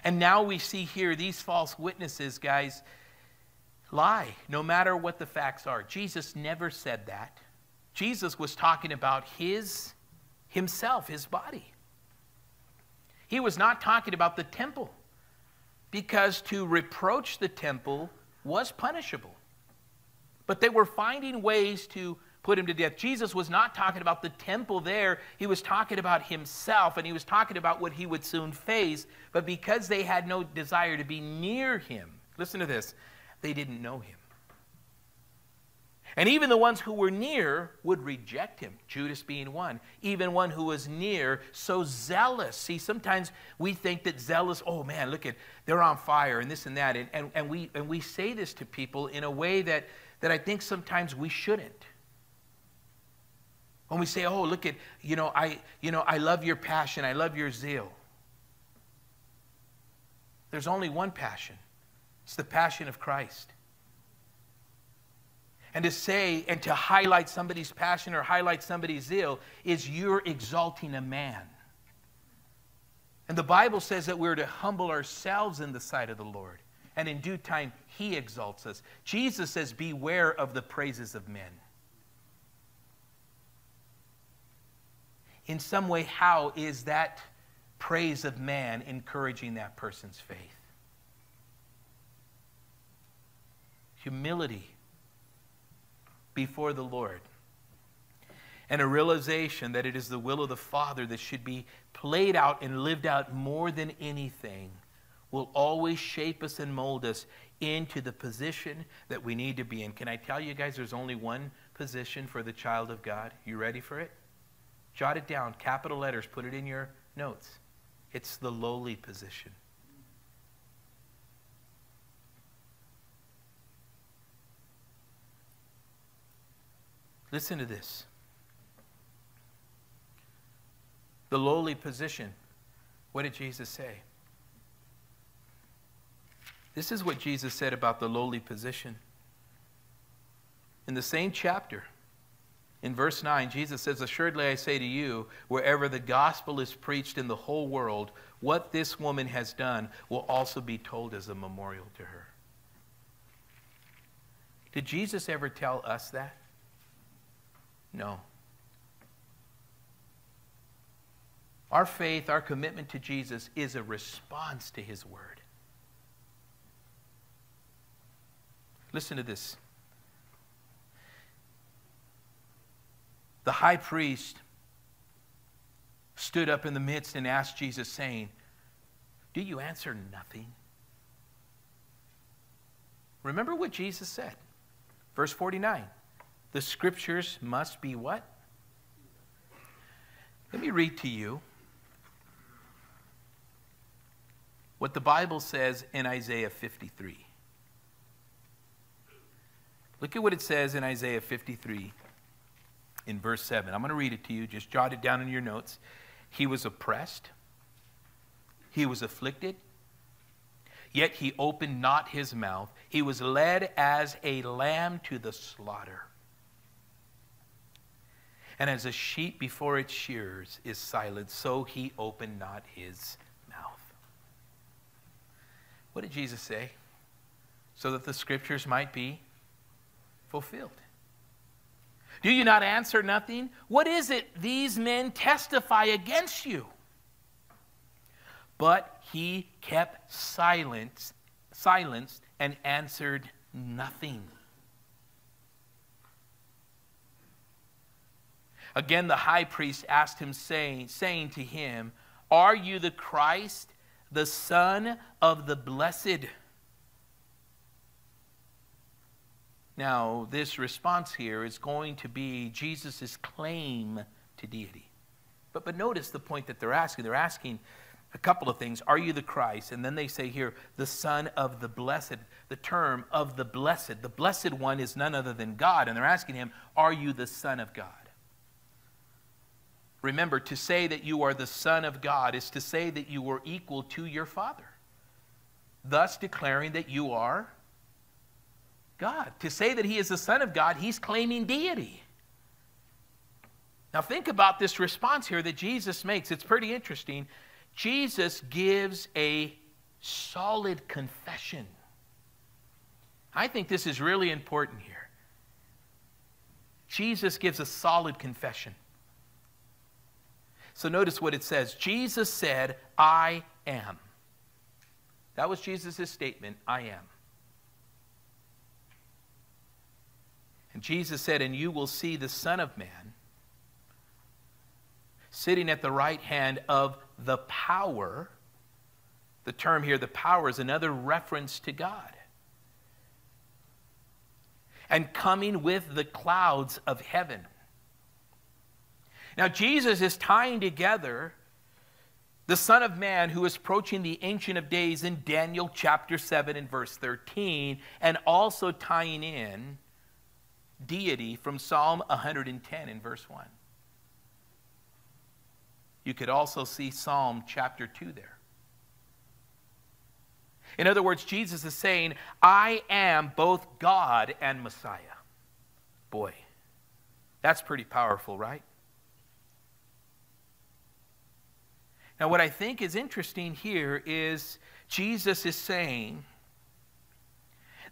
And now we see here these false witnesses, guys, lie no matter what the facts are. Jesus never said that. Jesus was talking about his himself, his body. He was not talking about the temple because to reproach the temple was punishable. But they were finding ways to put him to death. Jesus was not talking about the temple there, he was talking about himself and he was talking about what he would soon face. But because they had no desire to be near him, listen to this, they didn't know him. And even the ones who were near would reject him, Judas being one. Even one who was near, so zealous. See, sometimes we think that zealous, oh man, look at, they're on fire and this and that. And, and, and, we, and we say this to people in a way that, that I think sometimes we shouldn't. When we say, oh, look at, you know, I, you know, I love your passion, I love your zeal. There's only one passion. It's the passion of Christ and to say and to highlight somebody's passion or highlight somebody's zeal is you're exalting a man. And the Bible says that we're to humble ourselves in the sight of the Lord. And in due time, he exalts us. Jesus says, Beware of the praises of men. In some way, how is that praise of man encouraging that person's faith? Humility before the Lord. And a realization that it is the will of the Father that should be played out and lived out more than anything will always shape us and mold us into the position that we need to be in. Can I tell you guys there's only one position for the child of God? You ready for it? Jot it down, capital letters, put it in your notes. It's the lowly position. Listen to this. The lowly position. What did Jesus say? This is what Jesus said about the lowly position. In the same chapter, in verse 9, Jesus says, Assuredly I say to you, wherever the gospel is preached in the whole world, what this woman has done will also be told as a memorial to her. Did Jesus ever tell us that? No. Our faith, our commitment to Jesus is a response to his word. Listen to this. The high priest stood up in the midst and asked Jesus, saying, Do you answer nothing? Remember what Jesus said. Verse 49 The scriptures must be what? Let me read to you what the Bible says in Isaiah 53. Look at what it says in Isaiah 53 in verse 7. I'm going to read it to you. Just jot it down in your notes. He was oppressed, he was afflicted, yet he opened not his mouth. He was led as a lamb to the slaughter. And as a sheep before its shears is silent, so he opened not his mouth. What did Jesus say? So that the scriptures might be fulfilled. Do you not answer nothing? What is it these men testify against you? But he kept silence, silence and answered nothing. Again, the high priest asked him, saying, saying to him, Are you the Christ, the Son of the Blessed? Now, this response here is going to be Jesus' claim to deity. But, but notice the point that they're asking. They're asking a couple of things. Are you the Christ? And then they say here, the Son of the Blessed. The term of the Blessed. The Blessed One is none other than God. And they're asking him, Are you the Son of God? Remember, to say that you are the Son of God is to say that you are equal to your Father, thus declaring that you are God. To say that he is the Son of God, he's claiming deity. Now, think about this response here that Jesus makes. It's pretty interesting. Jesus gives a solid confession. I think this is really important here. Jesus gives a solid confession. So, notice what it says Jesus said, I am. That was Jesus' statement I am. And Jesus said, And you will see the Son of Man sitting at the right hand of the power. The term here, the power, is another reference to God. And coming with the clouds of heaven. Now, Jesus is tying together the Son of Man who is approaching the Ancient of Days in Daniel chapter 7 and verse 13, and also tying in deity from Psalm 110 in verse 1. You could also see Psalm chapter 2 there. In other words, Jesus is saying, I am both God and Messiah. Boy, that's pretty powerful, right? Now, what I think is interesting here is Jesus is saying,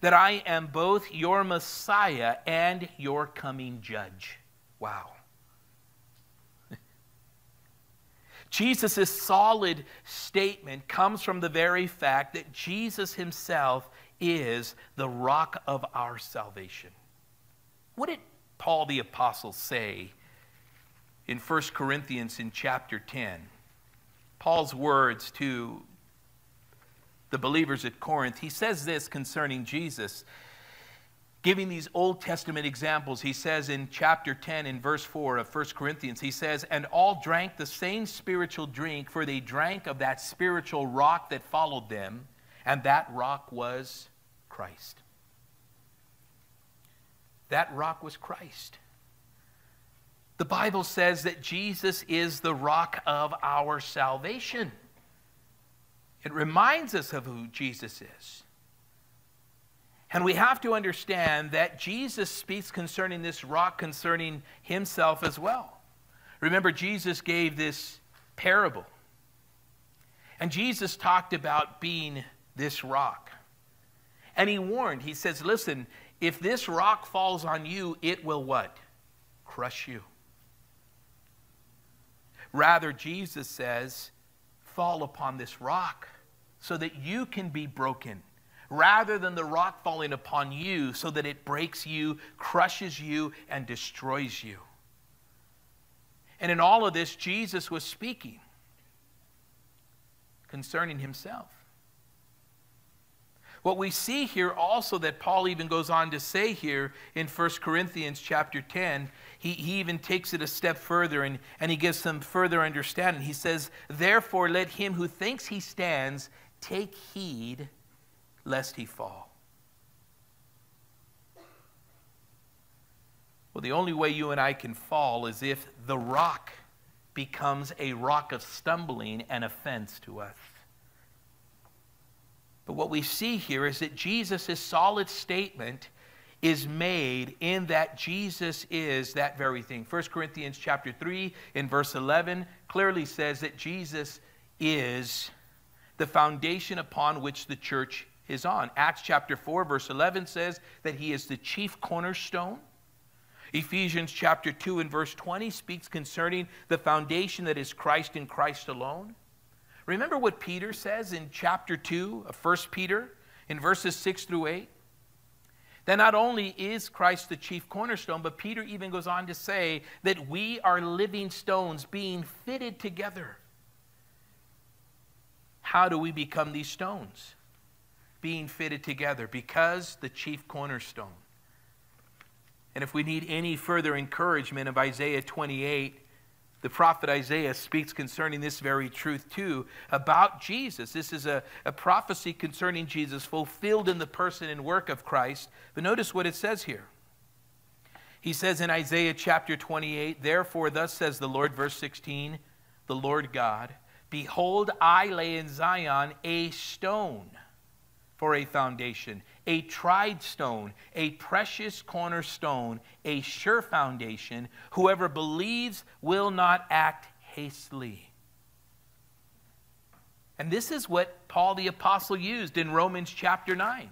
that I am both your Messiah and your coming judge. Wow. Jesus' solid statement comes from the very fact that Jesus himself is the rock of our salvation. What did Paul the Apostle say in 1 Corinthians in chapter 10? Paul's words to the believers at Corinth, he says this concerning Jesus. Giving these Old Testament examples, he says in chapter 10, in verse 4 of 1 Corinthians, he says, And all drank the same spiritual drink, for they drank of that spiritual rock that followed them, and that rock was Christ. That rock was Christ. The Bible says that Jesus is the rock of our salvation. It reminds us of who Jesus is. And we have to understand that Jesus speaks concerning this rock, concerning himself as well. Remember, Jesus gave this parable. And Jesus talked about being this rock. And he warned, he says, listen, if this rock falls on you, it will what? Crush you. Rather, Jesus says, fall upon this rock so that you can be broken rather than the rock falling upon you so that it breaks you, crushes you, and destroys you. And in all of this, Jesus was speaking concerning himself. What we see here also that Paul even goes on to say here in 1 Corinthians chapter 10, he, he even takes it a step further and, and he gives some further understanding. He says, Therefore, let him who thinks he stands take heed lest he fall. Well, the only way you and I can fall is if the rock becomes a rock of stumbling and offense to us. But what we see here is that Jesus' solid statement is made in that Jesus is that very thing. 1 Corinthians chapter 3 in verse 11 clearly says that Jesus is the foundation upon which the church is on. Acts chapter 4 verse 11 says that he is the chief cornerstone. Ephesians chapter 2 and verse 20 speaks concerning the foundation that is Christ in Christ alone. Remember what Peter says in chapter 2 of 1 Peter in verses 6 through 8? That not only is Christ the chief cornerstone, but Peter even goes on to say that we are living stones being fitted together. How do we become these stones? Being fitted together because the chief cornerstone. And if we need any further encouragement of Isaiah 28, the prophet Isaiah speaks concerning this very truth too about Jesus. This is a, a prophecy concerning Jesus fulfilled in the person and work of Christ. But notice what it says here. He says in Isaiah chapter 28, Therefore, thus says the Lord, verse 16, the Lord God, Behold, I lay in Zion a stone for a foundation, a tried stone, a precious cornerstone, a sure foundation. Whoever believes will not act hastily. And this is what Paul the Apostle used in Romans chapter 9.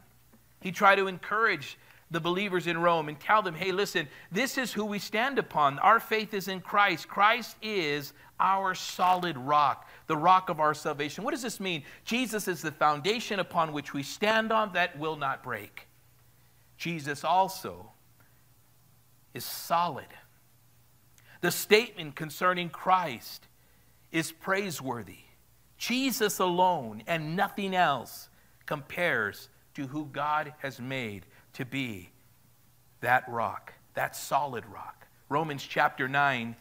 He tried to encourage the believers in Rome and tell them, hey, listen, this is who we stand upon. Our faith is in Christ. Christ is our solid rock, the rock of our salvation. What does this mean? Jesus is the foundation upon which we stand on that will not break. Jesus also is solid. The statement concerning Christ is praiseworthy. Jesus alone and nothing else compares to who God has made to be that rock, that solid rock. Romans chapter 9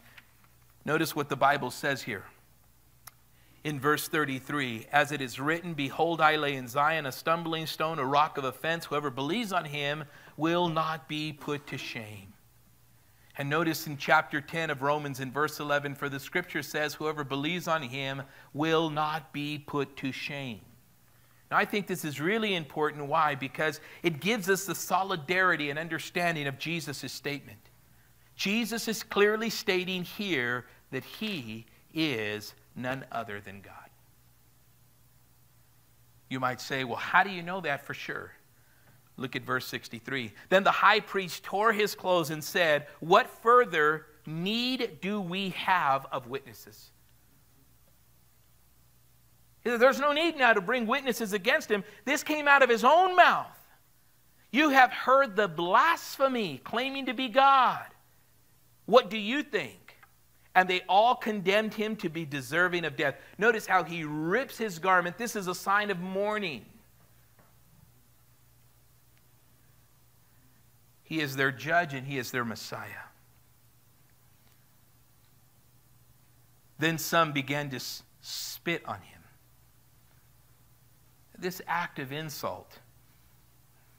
Notice what the Bible says here. In verse 33, as it is written, Behold, I lay in Zion a stumbling stone, a rock of offense. Whoever believes on him will not be put to shame. And notice in chapter 10 of Romans, in verse 11, for the scripture says, Whoever believes on him will not be put to shame. Now, I think this is really important. Why? Because it gives us the solidarity and understanding of Jesus' statement. Jesus is clearly stating here that he is none other than God. You might say, well, how do you know that for sure? Look at verse 63. Then the high priest tore his clothes and said, What further need do we have of witnesses? There's no need now to bring witnesses against him. This came out of his own mouth. You have heard the blasphemy claiming to be God. What do you think? and they all condemned him to be deserving of death. Notice how he rips his garment. This is a sign of mourning. He is their judge and he is their Messiah. Then some began to spit on him. This act of insult,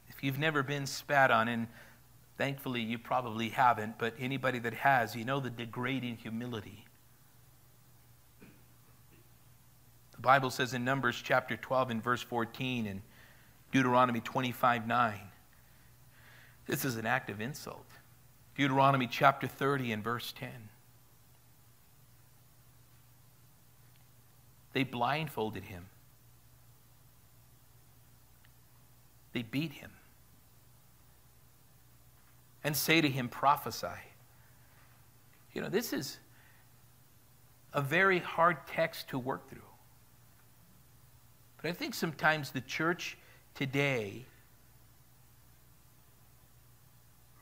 if you've never been spat on, and Thankfully, you probably haven't, but anybody that has, you know the degrading humility. The Bible says in Numbers chapter 12 and verse 14 and Deuteronomy 25 9, this is an act of insult. Deuteronomy chapter 30 and verse 10. They blindfolded him. They beat him and say to him, Prophesy. You know, this is a very hard text to work through. But I think sometimes the church today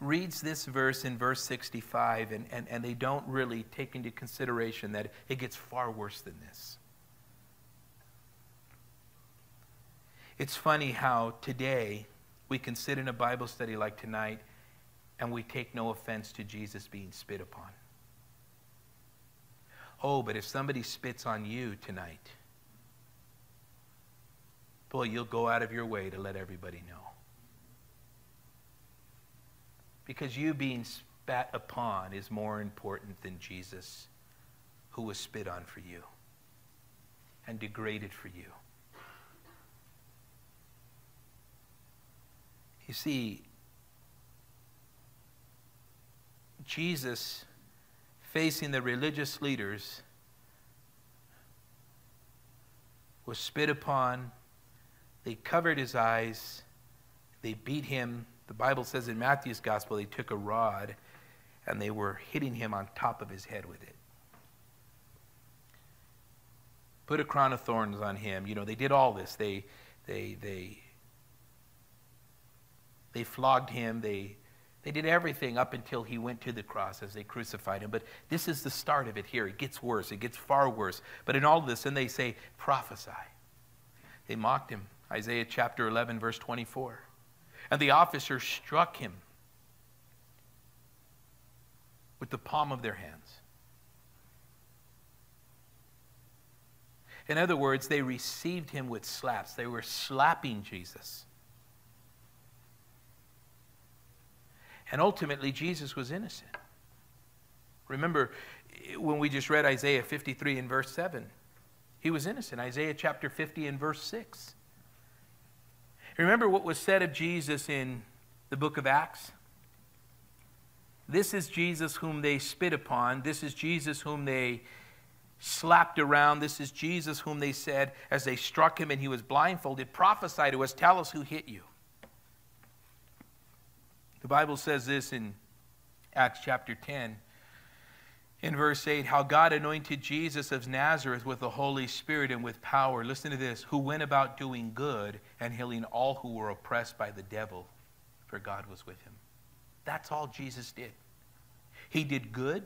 reads this verse in verse 65 and, and, and they don't really take into consideration that it gets far worse than this. It's funny how today we can sit in a Bible study like tonight and we take no offense to Jesus being spit upon. Oh, but if somebody spits on you tonight, boy, you'll go out of your way to let everybody know. Because you being spat upon is more important than Jesus, who was spit on for you and degraded for you. You see, Jesus facing the religious leaders was spit upon. They covered his eyes. They beat him. The Bible says in Matthew's gospel, they took a rod and they were hitting him on top of his head with it. Put a crown of thorns on him. You know, they did all this. They, they, they, they flogged him. They, they did everything up until he went to the cross as they crucified him. But this is the start of it here. It gets worse. It gets far worse. But in all of this, and they say, prophesy. They mocked him. Isaiah chapter 11, verse 24. And the officers struck him with the palm of their hands. In other words, they received him with slaps. They were slapping Jesus. And ultimately, Jesus was innocent. Remember when we just read Isaiah 53 and verse 7? He was innocent. Isaiah chapter 50 and verse 6. Remember what was said of Jesus in the book of Acts? This is Jesus whom they spit upon. This is Jesus whom they slapped around. This is Jesus whom they said, as they struck him and he was blindfolded, prophesy to us, tell us who hit you. The Bible says this in Acts chapter 10, in verse 8, how God anointed Jesus of Nazareth with the Holy Spirit and with power. Listen to this who went about doing good and healing all who were oppressed by the devil, for God was with him. That's all Jesus did. He did good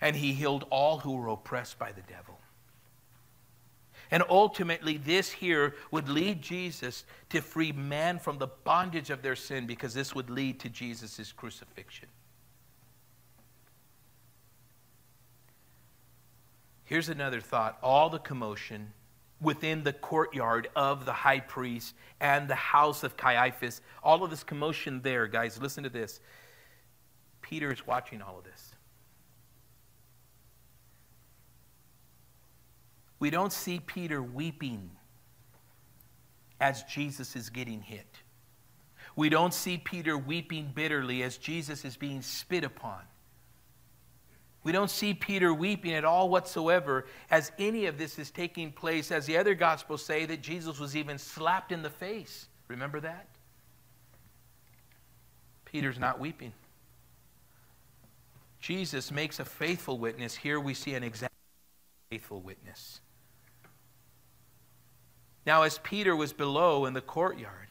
and he healed all who were oppressed by the devil. And ultimately, this here would lead Jesus to free man from the bondage of their sin because this would lead to Jesus' crucifixion. Here's another thought all the commotion within the courtyard of the high priest and the house of Caiaphas, all of this commotion there, guys, listen to this. Peter is watching all of this. We don't see Peter weeping as Jesus is getting hit. We don't see Peter weeping bitterly as Jesus is being spit upon. We don't see Peter weeping at all whatsoever as any of this is taking place, as the other Gospels say that Jesus was even slapped in the face. Remember that? Peter's not weeping. Jesus makes a faithful witness. Here we see an example faithful witness. Now, as Peter was below in the courtyard,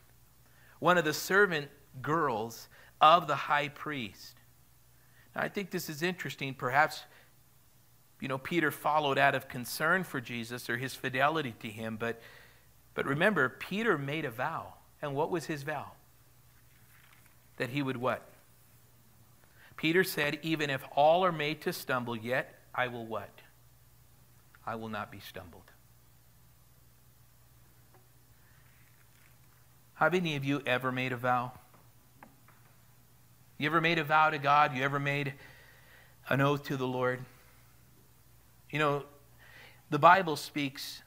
one of the servant girls of the high priest. Now, I think this is interesting. Perhaps, you know, Peter followed out of concern for Jesus or his fidelity to him, but, but remember, Peter made a vow. And what was his vow? That he would what? Peter said, Even if all are made to stumble, yet I will what? I will not be stumbled. Have any of you ever made a vow? You ever made a vow to God? You ever made an oath to the Lord? You know, the Bible speaks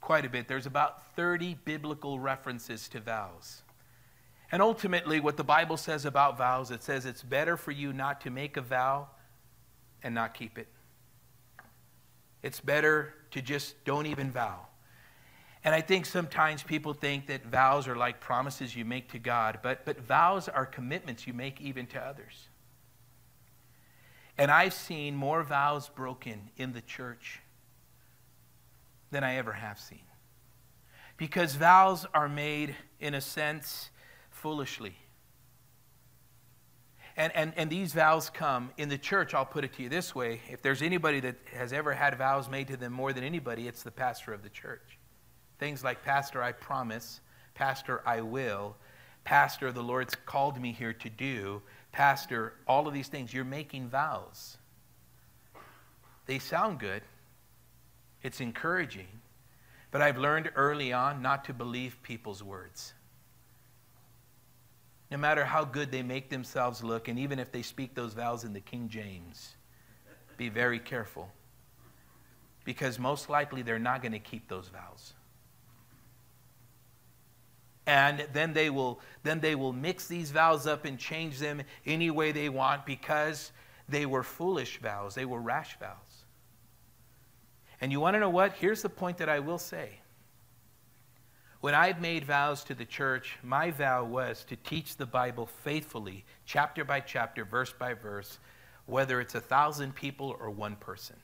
quite a bit. There's about 30 biblical references to vows. And ultimately, what the Bible says about vows, it says it's better for you not to make a vow and not keep it. It's better to just don't even vow. And I think sometimes people think that vows are like promises you make to God, but, but vows are commitments you make even to others. And I've seen more vows broken in the church than I ever have seen. Because vows are made, in a sense, foolishly. And, and, and these vows come in the church, I'll put it to you this way. If there's anybody that has ever had vows made to them more than anybody, it's the pastor of the church. Things like, Pastor, I promise, Pastor, I will, Pastor, the Lord's called me here to do, Pastor, all of these things. You're making vows. They sound good, it's encouraging, but I've learned early on not to believe people's words. No matter how good they make themselves look, and even if they speak those vows in the King James, be very careful. Because most likely they're not going to keep those vows and then they will then they will mix these vows up and change them any way they want because they were foolish vows they were rash vows and you want to know what? Here's the point that i will say. When i've made vows to the church my vow was to teach the bible faithfully chapter by chapter verse by verse whether it's a thousand people or one person.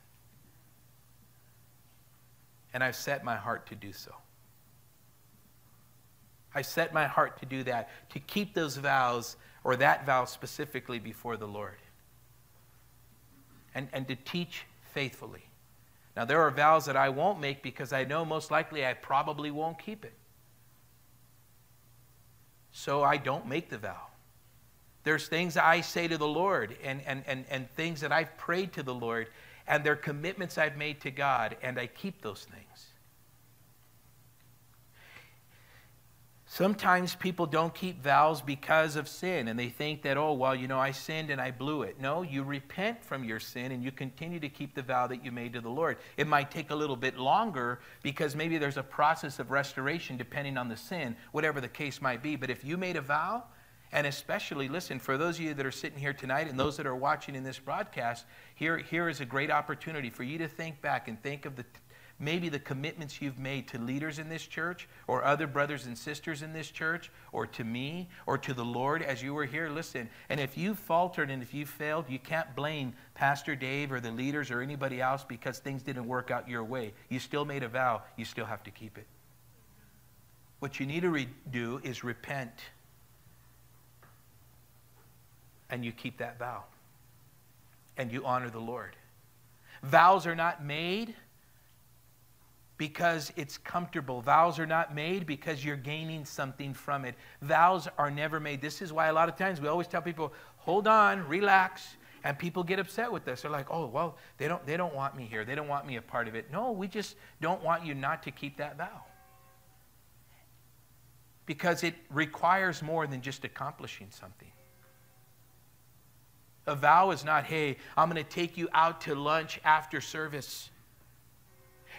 And i've set my heart to do so I set my heart to do that, to keep those vows, or that vow specifically, before the Lord. And, and to teach faithfully. Now, there are vows that I won't make because I know most likely I probably won't keep it. So I don't make the vow. There's things I say to the Lord and, and, and, and things that I've prayed to the Lord, and they're commitments I've made to God, and I keep those things. Sometimes people don't keep vows because of sin and they think that, oh, well, you know, I sinned and I blew it. No, you repent from your sin and you continue to keep the vow that you made to the Lord. It might take a little bit longer because maybe there's a process of restoration depending on the sin, whatever the case might be. But if you made a vow, and especially, listen, for those of you that are sitting here tonight and those that are watching in this broadcast, here, here is a great opportunity for you to think back and think of the maybe the commitments you've made to leaders in this church or other brothers and sisters in this church or to me or to the Lord as you were here. Listen, and if you faltered and if you failed, you can't blame Pastor Dave or the leaders or anybody else because things didn't work out your way. You still made a vow, you still have to keep it. What you need to re- do is repent and you keep that vow and you honor the Lord. Vows are not made because it's comfortable. Vows are not made because you're gaining something from it. Vows are never made. This is why a lot of times we always tell people, hold on, relax. And people get upset with us. They're like, oh, well, they don't, they don't want me here. They don't want me a part of it. No, we just don't want you not to keep that vow. Because it requires more than just accomplishing something. A vow is not, hey, I'm going to take you out to lunch after service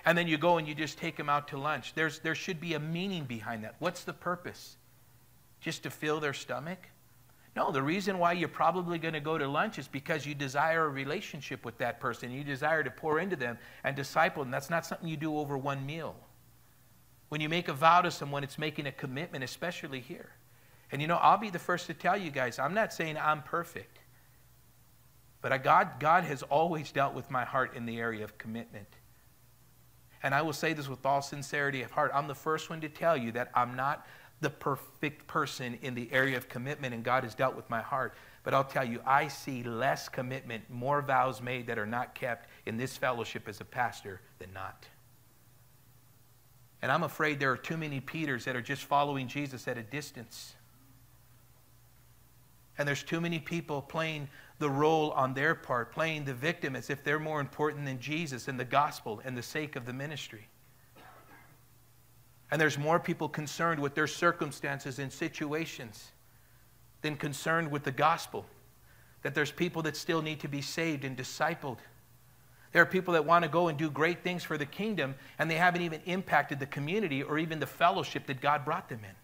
and then you go and you just take them out to lunch. There's, there should be a meaning behind that. What's the purpose? Just to fill their stomach? No, the reason why you're probably going to go to lunch is because you desire a relationship with that person. You desire to pour into them and disciple them. That's not something you do over one meal. When you make a vow to someone, it's making a commitment, especially here. And you know, I'll be the first to tell you guys, I'm not saying I'm perfect. But God, God has always dealt with my heart in the area of commitment. And I will say this with all sincerity of heart. I'm the first one to tell you that I'm not the perfect person in the area of commitment, and God has dealt with my heart. But I'll tell you, I see less commitment, more vows made that are not kept in this fellowship as a pastor than not. And I'm afraid there are too many Peters that are just following Jesus at a distance. And there's too many people playing the role on their part, playing the victim as if they're more important than Jesus and the gospel and the sake of the ministry. And there's more people concerned with their circumstances and situations than concerned with the gospel. That there's people that still need to be saved and discipled. There are people that want to go and do great things for the kingdom, and they haven't even impacted the community or even the fellowship that God brought them in.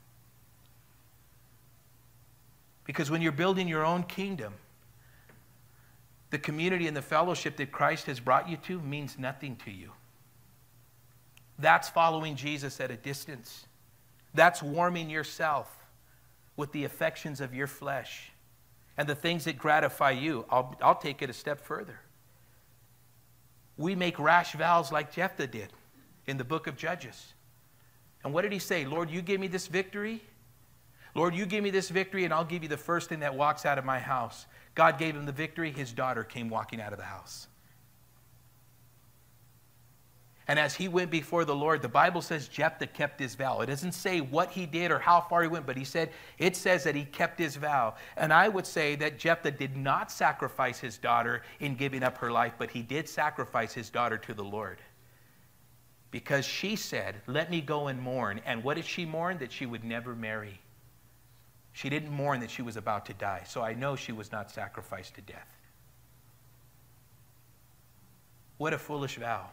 Because when you're building your own kingdom, the community and the fellowship that Christ has brought you to means nothing to you. That's following Jesus at a distance. That's warming yourself with the affections of your flesh and the things that gratify you. I'll, I'll take it a step further. We make rash vows like Jephthah did in the book of Judges. And what did he say? Lord, you give me this victory. Lord, you give me this victory, and I'll give you the first thing that walks out of my house. God gave him the victory. His daughter came walking out of the house. And as he went before the Lord, the Bible says Jephthah kept his vow. It doesn't say what he did or how far he went, but he said it says that he kept his vow. And I would say that Jephthah did not sacrifice his daughter in giving up her life, but he did sacrifice his daughter to the Lord. Because she said, Let me go and mourn. And what did she mourn? That she would never marry. She didn't mourn that she was about to die. So I know she was not sacrificed to death. What a foolish vow.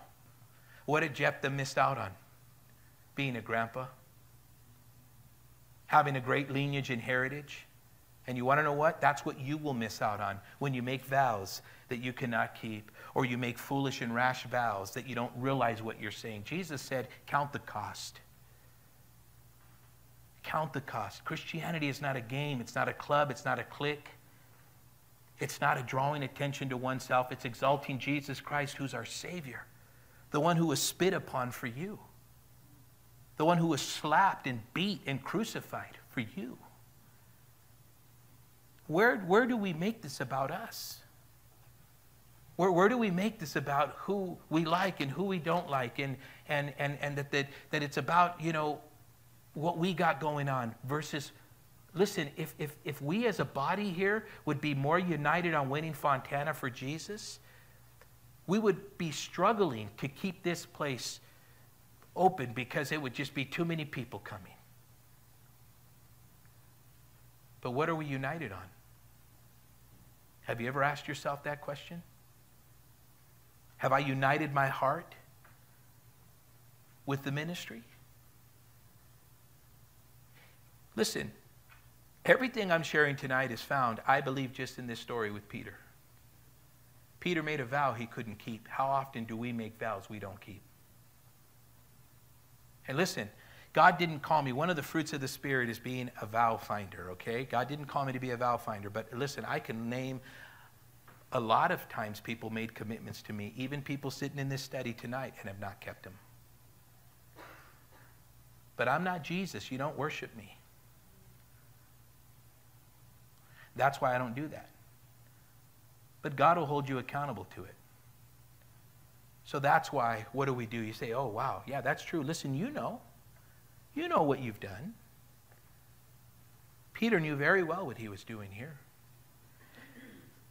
What did Jephthah miss out on? Being a grandpa, having a great lineage and heritage. And you want to know what? That's what you will miss out on when you make vows that you cannot keep, or you make foolish and rash vows that you don't realize what you're saying. Jesus said, Count the cost. Count the cost. Christianity is not a game, it's not a club, it's not a clique. It's not a drawing attention to oneself, it's exalting Jesus Christ, who's our Savior the one who was spit upon for you, the one who was slapped and beat and crucified for you. Where, where do we make this about us? Where, where do we make this about who we like and who we don't like, and, and, and, and that, that, that it's about, you know, what we got going on versus, listen, if, if, if we as a body here would be more united on winning Fontana for Jesus, we would be struggling to keep this place open because it would just be too many people coming. But what are we united on? Have you ever asked yourself that question? Have I united my heart with the ministry? Listen, everything I'm sharing tonight is found, I believe, just in this story with Peter. Peter made a vow he couldn't keep. How often do we make vows we don't keep? And listen, God didn't call me. One of the fruits of the Spirit is being a vow finder, okay? God didn't call me to be a vow finder. But listen, I can name a lot of times people made commitments to me, even people sitting in this study tonight, and have not kept them. But I'm not Jesus. You don't worship me. That's why I don't do that but God will hold you accountable to it. So that's why, what do we do? You say, oh, wow, yeah, that's true. Listen, you know. You know what you've done. Peter knew very well what he was doing here.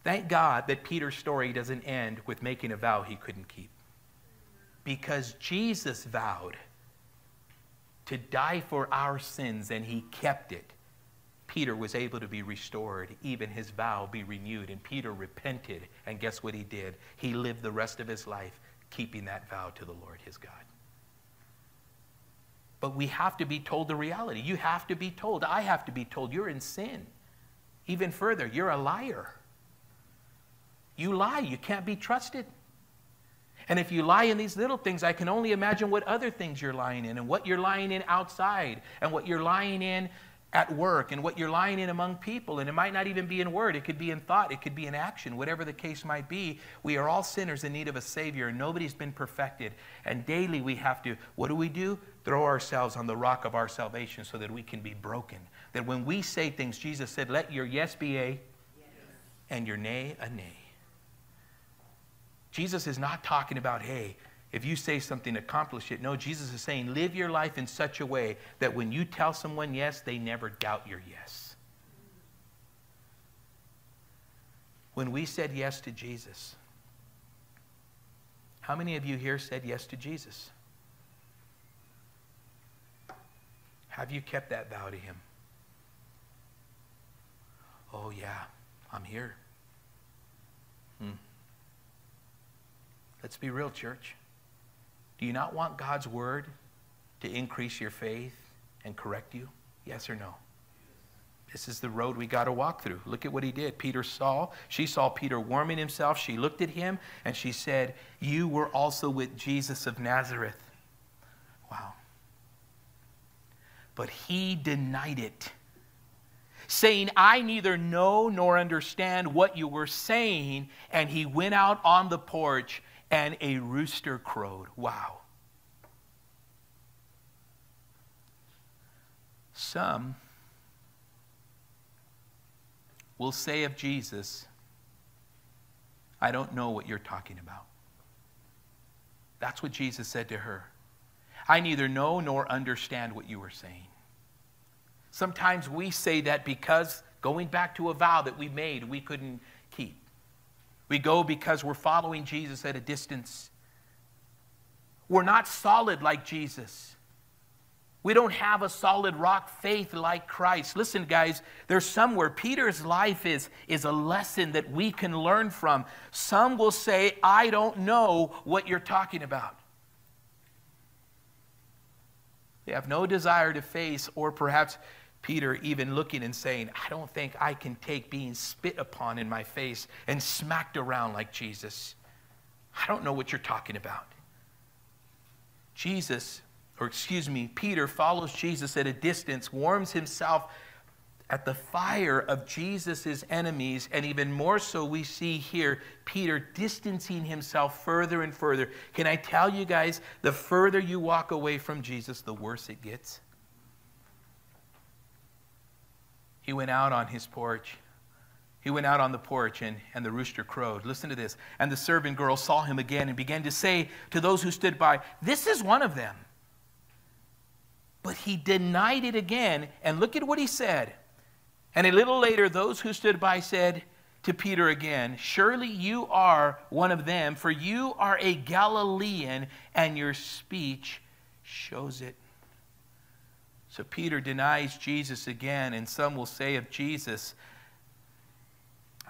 Thank God that Peter's story doesn't end with making a vow he couldn't keep. Because Jesus vowed to die for our sins and he kept it. Peter was able to be restored, even his vow be renewed. And Peter repented, and guess what he did? He lived the rest of his life keeping that vow to the Lord his God. But we have to be told the reality. You have to be told. I have to be told you're in sin. Even further, you're a liar. You lie, you can't be trusted. And if you lie in these little things, I can only imagine what other things you're lying in and what you're lying in outside and what you're lying in at work and what you're lying in among people. And it might not even be in word, it could be in thought, it could be in action, whatever the case might be. We are all sinners in need of a Savior, and nobody's been perfected. And daily we have to, what do we do? Throw ourselves on the rock of our salvation so that we can be broken. That when we say things, Jesus said, let your yes be a yes. and your nay a nay. Jesus is not talking about, hey, if you say something, accomplish it. No, Jesus is saying, live your life in such a way that when you tell someone yes, they never doubt your yes. When we said yes to Jesus, how many of you here said yes to Jesus? Have you kept that vow to Him? Oh, yeah, I'm here. Hmm. Let's be real, church. Do you not want God's word to increase your faith and correct you? Yes or no? This is the road we got to walk through. Look at what he did. Peter saw, she saw Peter warming himself. She looked at him and she said, You were also with Jesus of Nazareth. Wow. But he denied it, saying, I neither know nor understand what you were saying. And he went out on the porch and a rooster crowed. Wow. Some will say of Jesus, I don't know what you're talking about. That's what Jesus said to her. I neither know nor understand what you are saying. Sometimes we say that because going back to a vow that we made, we couldn't keep. We go because we're following Jesus at a distance. We're not solid like Jesus. We don't have a solid rock faith like Christ. Listen, guys, there's somewhere Peter's life is, is a lesson that we can learn from. Some will say, I don't know what you're talking about. They have no desire to face, or perhaps Peter even looking and saying, I don't think I can take being spit upon in my face and smacked around like Jesus. I don't know what you're talking about. Jesus or excuse me, Peter follows Jesus at a distance, warms himself at the fire of Jesus' enemies, and even more so, we see here Peter distancing himself further and further. Can I tell you guys, the further you walk away from Jesus, the worse it gets? He went out on his porch. He went out on the porch and, and the rooster crowed. Listen to this. And the servant girl saw him again and began to say to those who stood by, This is one of them. But he denied it again. And look at what he said. And a little later, those who stood by said to Peter again, Surely you are one of them, for you are a Galilean, and your speech shows it. So Peter denies Jesus again, and some will say of Jesus,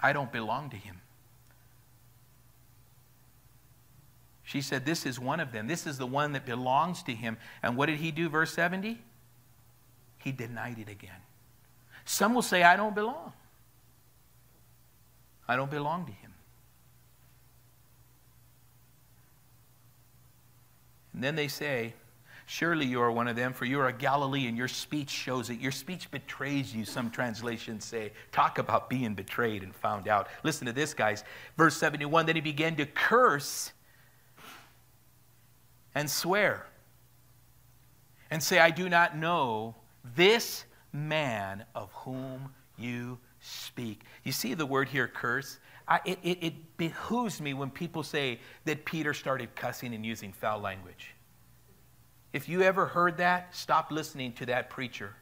I don't belong to him. She said, This is one of them. This is the one that belongs to him. And what did he do, verse 70? He denied it again. Some will say, I don't belong. I don't belong to him. And then they say, Surely you are one of them, for you are a Galilean. Your speech shows it. Your speech betrays you, some translations say. Talk about being betrayed and found out. Listen to this, guys. Verse 71 Then he began to curse and swear and say, I do not know this man of whom you speak. You see the word here, curse? I, it, it, it behooves me when people say that Peter started cussing and using foul language. If you ever heard that, stop listening to that preacher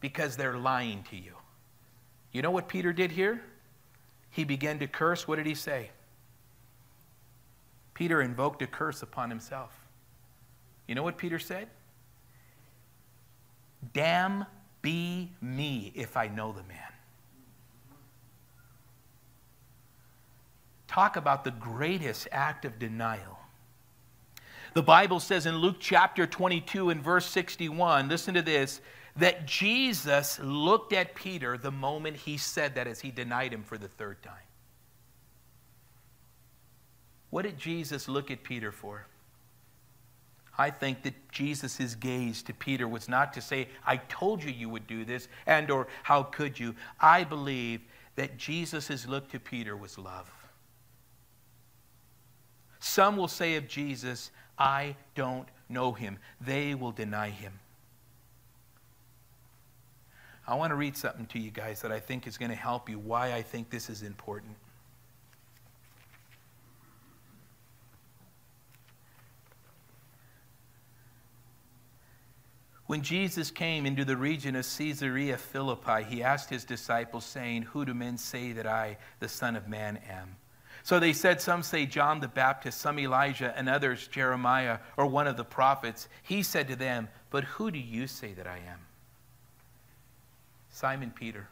because they're lying to you. You know what Peter did here? He began to curse. What did he say? Peter invoked a curse upon himself. You know what Peter said? Damn be me if I know the man. Talk about the greatest act of denial. The Bible says in Luke chapter 22 and verse 61, listen to this, that Jesus looked at Peter the moment he said that as he denied him for the third time. What did Jesus look at Peter for? I think that Jesus' gaze to Peter was not to say, I told you you would do this, and or how could you? I believe that Jesus' look to Peter was love. Some will say of Jesus, I don't know him. They will deny him. I want to read something to you guys that I think is going to help you why I think this is important. When Jesus came into the region of Caesarea Philippi, he asked his disciples, saying, Who do men say that I, the Son of Man, am? So they said, Some say John the Baptist, some Elijah, and others Jeremiah or one of the prophets. He said to them, But who do you say that I am? Simon Peter.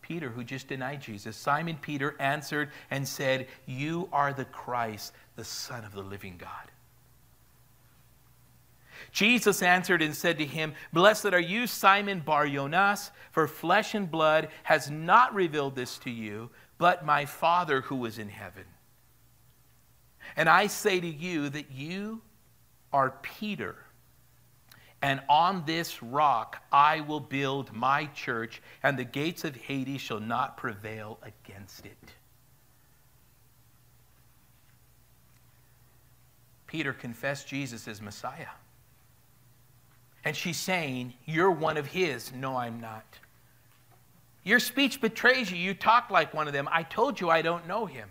Peter, who just denied Jesus. Simon Peter answered and said, You are the Christ, the Son of the living God. Jesus answered and said to him, Blessed are you, Simon Bar Yonas, for flesh and blood has not revealed this to you, but my Father who is in heaven. And I say to you that you are Peter, and on this rock I will build my church, and the gates of Hades shall not prevail against it. Peter confessed Jesus as Messiah. And she's saying, You're one of his. No, I'm not. Your speech betrays you. You talk like one of them. I told you I don't know him.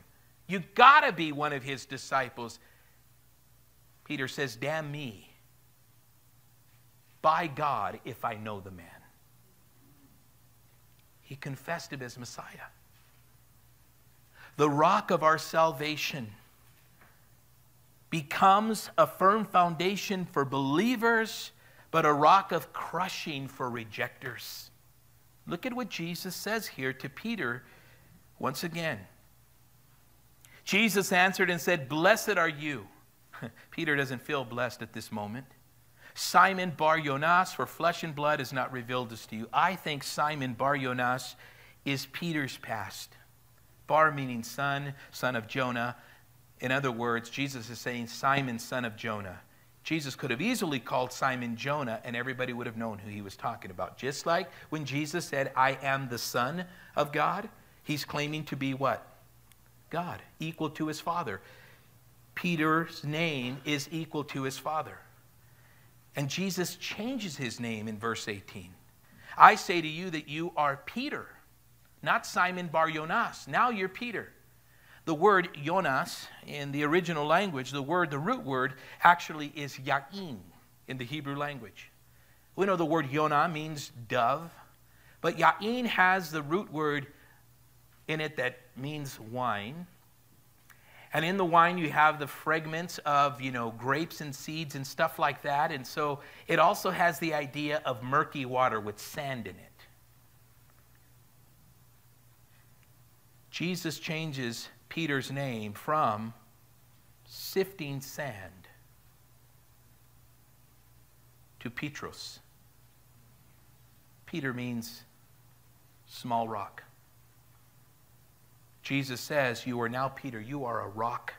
You gotta be one of his disciples. Peter says, Damn me. By God, if I know the man. He confessed him as Messiah. The rock of our salvation becomes a firm foundation for believers, but a rock of crushing for rejectors. Look at what Jesus says here to Peter once again. Jesus answered and said, Blessed are you. Peter doesn't feel blessed at this moment. Simon Bar Jonas, for flesh and blood has not revealed this to you. I think Simon Bar Jonas is Peter's past. Bar meaning son, son of Jonah. In other words, Jesus is saying, Simon, son of Jonah. Jesus could have easily called Simon Jonah, and everybody would have known who he was talking about. Just like when Jesus said, I am the Son of God, he's claiming to be what? God, equal to his Father. Peter's name is equal to his Father. And Jesus changes his name in verse 18. I say to you that you are Peter, not Simon Bar Jonas. Now you're Peter. The word Jonas in the original language, the word, the root word, actually is Ya'in in the Hebrew language. We know the word Yonah means dove, but Ya'in has the root word in it that means wine. And in the wine, you have the fragments of, you know, grapes and seeds and stuff like that. And so it also has the idea of murky water with sand in it. Jesus changes Peter's name from sifting sand to Petros. Peter means small rock. Jesus says, You are now Peter, you are a rock.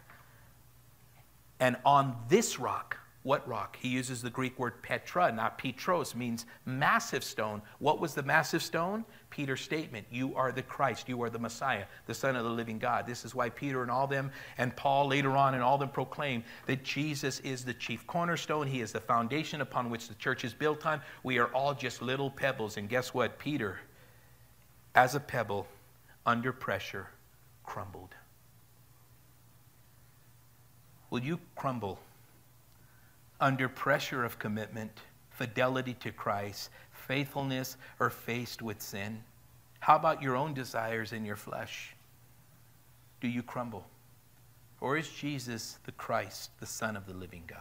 And on this rock, what rock? He uses the Greek word Petra, not Petros, means massive stone. What was the massive stone? Peter's statement You are the Christ, you are the Messiah, the Son of the living God. This is why Peter and all them, and Paul later on, and all them proclaim that Jesus is the chief cornerstone. He is the foundation upon which the church is built on. We are all just little pebbles. And guess what? Peter, as a pebble, under pressure, crumbled. Will you crumble? under pressure of commitment, fidelity to Christ, faithfulness, or faced with sin? How about your own desires in your flesh? Do you crumble? Or is Jesus the Christ, the Son of the living God?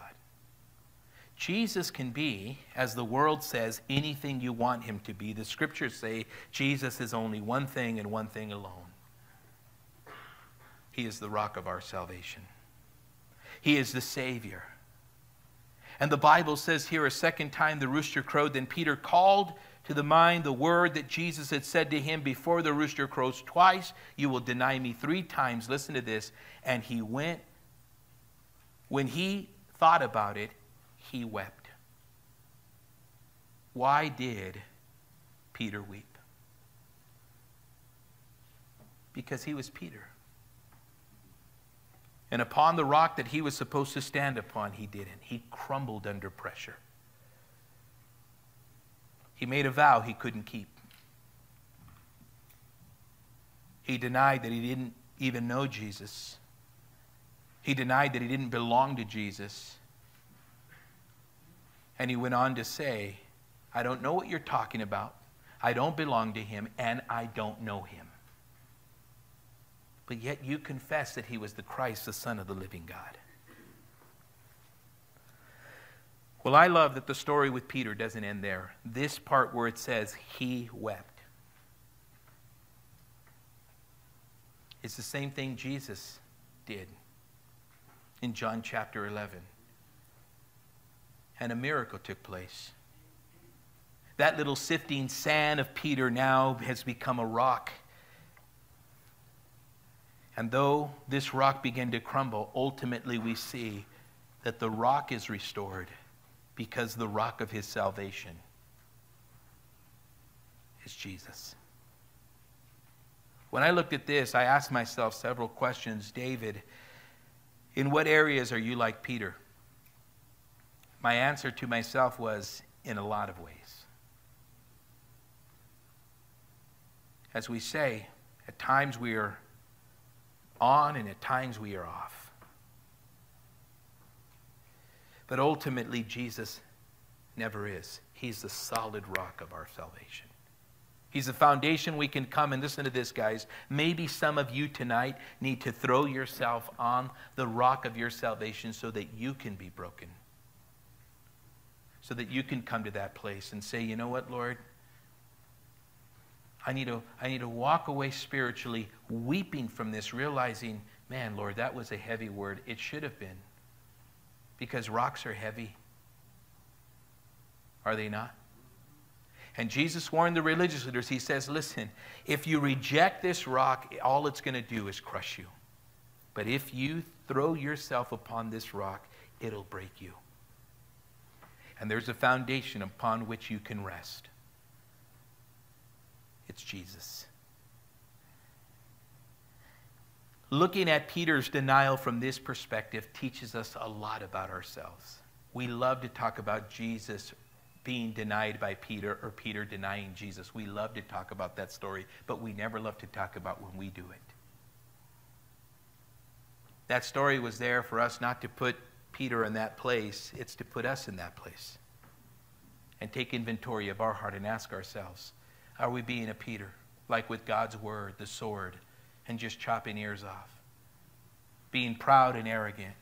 Jesus can be, as the world says, anything you want him to be. The scriptures say Jesus is only one thing and one thing alone. He is the rock of our salvation. He is the Savior. And the Bible says here a second time the rooster crowed. Then Peter called to the mind the word that Jesus had said to him before the rooster crows twice, You will deny me three times. Listen to this. And he went, when he thought about it, he wept. Why did Peter weep? Because he was Peter. And upon the rock that he was supposed to stand upon, he didn't. He crumbled under pressure. He made a vow he couldn't keep. He denied that he didn't even know Jesus. He denied that he didn't belong to Jesus. And he went on to say, I don't know what you're talking about. I don't belong to him, and I don't know him but yet you confess that he was the Christ, the Son of the living God. Well, I love that the story with Peter doesn't end there. This part where it says, he wept. It's the same thing Jesus did in John chapter 11. And a miracle took place. That little sifting sand of Peter now has become a rock and though this rock began to crumble, ultimately we see that the rock is restored because the rock of his salvation is Jesus. When I looked at this, I asked myself several questions. David, in what areas are you like Peter? My answer to myself was in a lot of ways. As we say, at times we are on and at times we are off. But ultimately, Jesus never is. He's the solid rock of our salvation. He's the foundation we can come and listen to this, guys. Maybe some of you tonight need to throw yourself on the rock of your salvation so that you can be broken. So that you can come to that place and say, you know what, Lord? I need to, I need to walk away spiritually, weeping from this, realizing, man, Lord, that was a heavy word. It should have been. Because rocks are heavy. Are they not? And Jesus warned the religious leaders. He says, Listen, if you reject this rock, all it's going to do is crush you. But if you throw yourself upon this rock, it'll break you. And there's a foundation upon which you can rest it's Jesus. Looking at Peter's denial from this perspective teaches us a lot about ourselves. We love to talk about Jesus being denied by Peter or Peter denying Jesus. We love to talk about that story, but we never love to talk about when we do it. That story was there for us not to put Peter in that place, it's to put us in that place and take inventory of our heart and ask ourselves are we being a Peter, like with God's word, the sword, and just chopping ears off? Being proud and arrogant,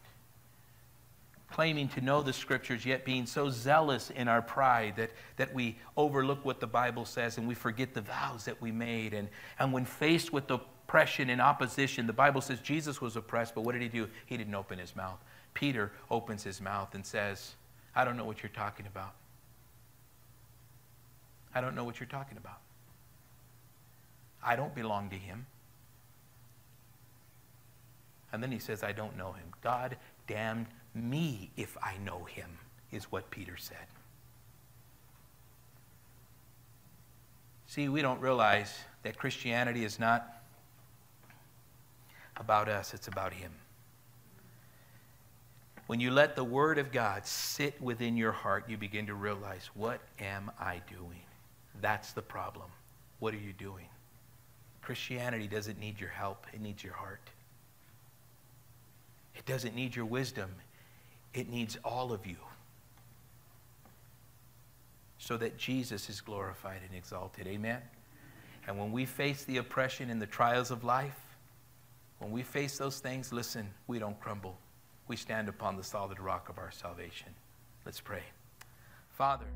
claiming to know the scriptures, yet being so zealous in our pride that, that we overlook what the Bible says and we forget the vows that we made. And, and when faced with oppression and opposition, the Bible says Jesus was oppressed, but what did he do? He didn't open his mouth. Peter opens his mouth and says, I don't know what you're talking about. I don't know what you're talking about. I don't belong to him. And then he says, I don't know him. God damned me if I know him, is what Peter said. See, we don't realize that Christianity is not about us, it's about him. When you let the Word of God sit within your heart, you begin to realize, what am I doing? That's the problem. What are you doing? Christianity doesn't need your help, it needs your heart. It doesn't need your wisdom, it needs all of you. So that Jesus is glorified and exalted. Amen? And when we face the oppression and the trials of life, when we face those things, listen, we don't crumble. We stand upon the solid rock of our salvation. Let's pray. Father.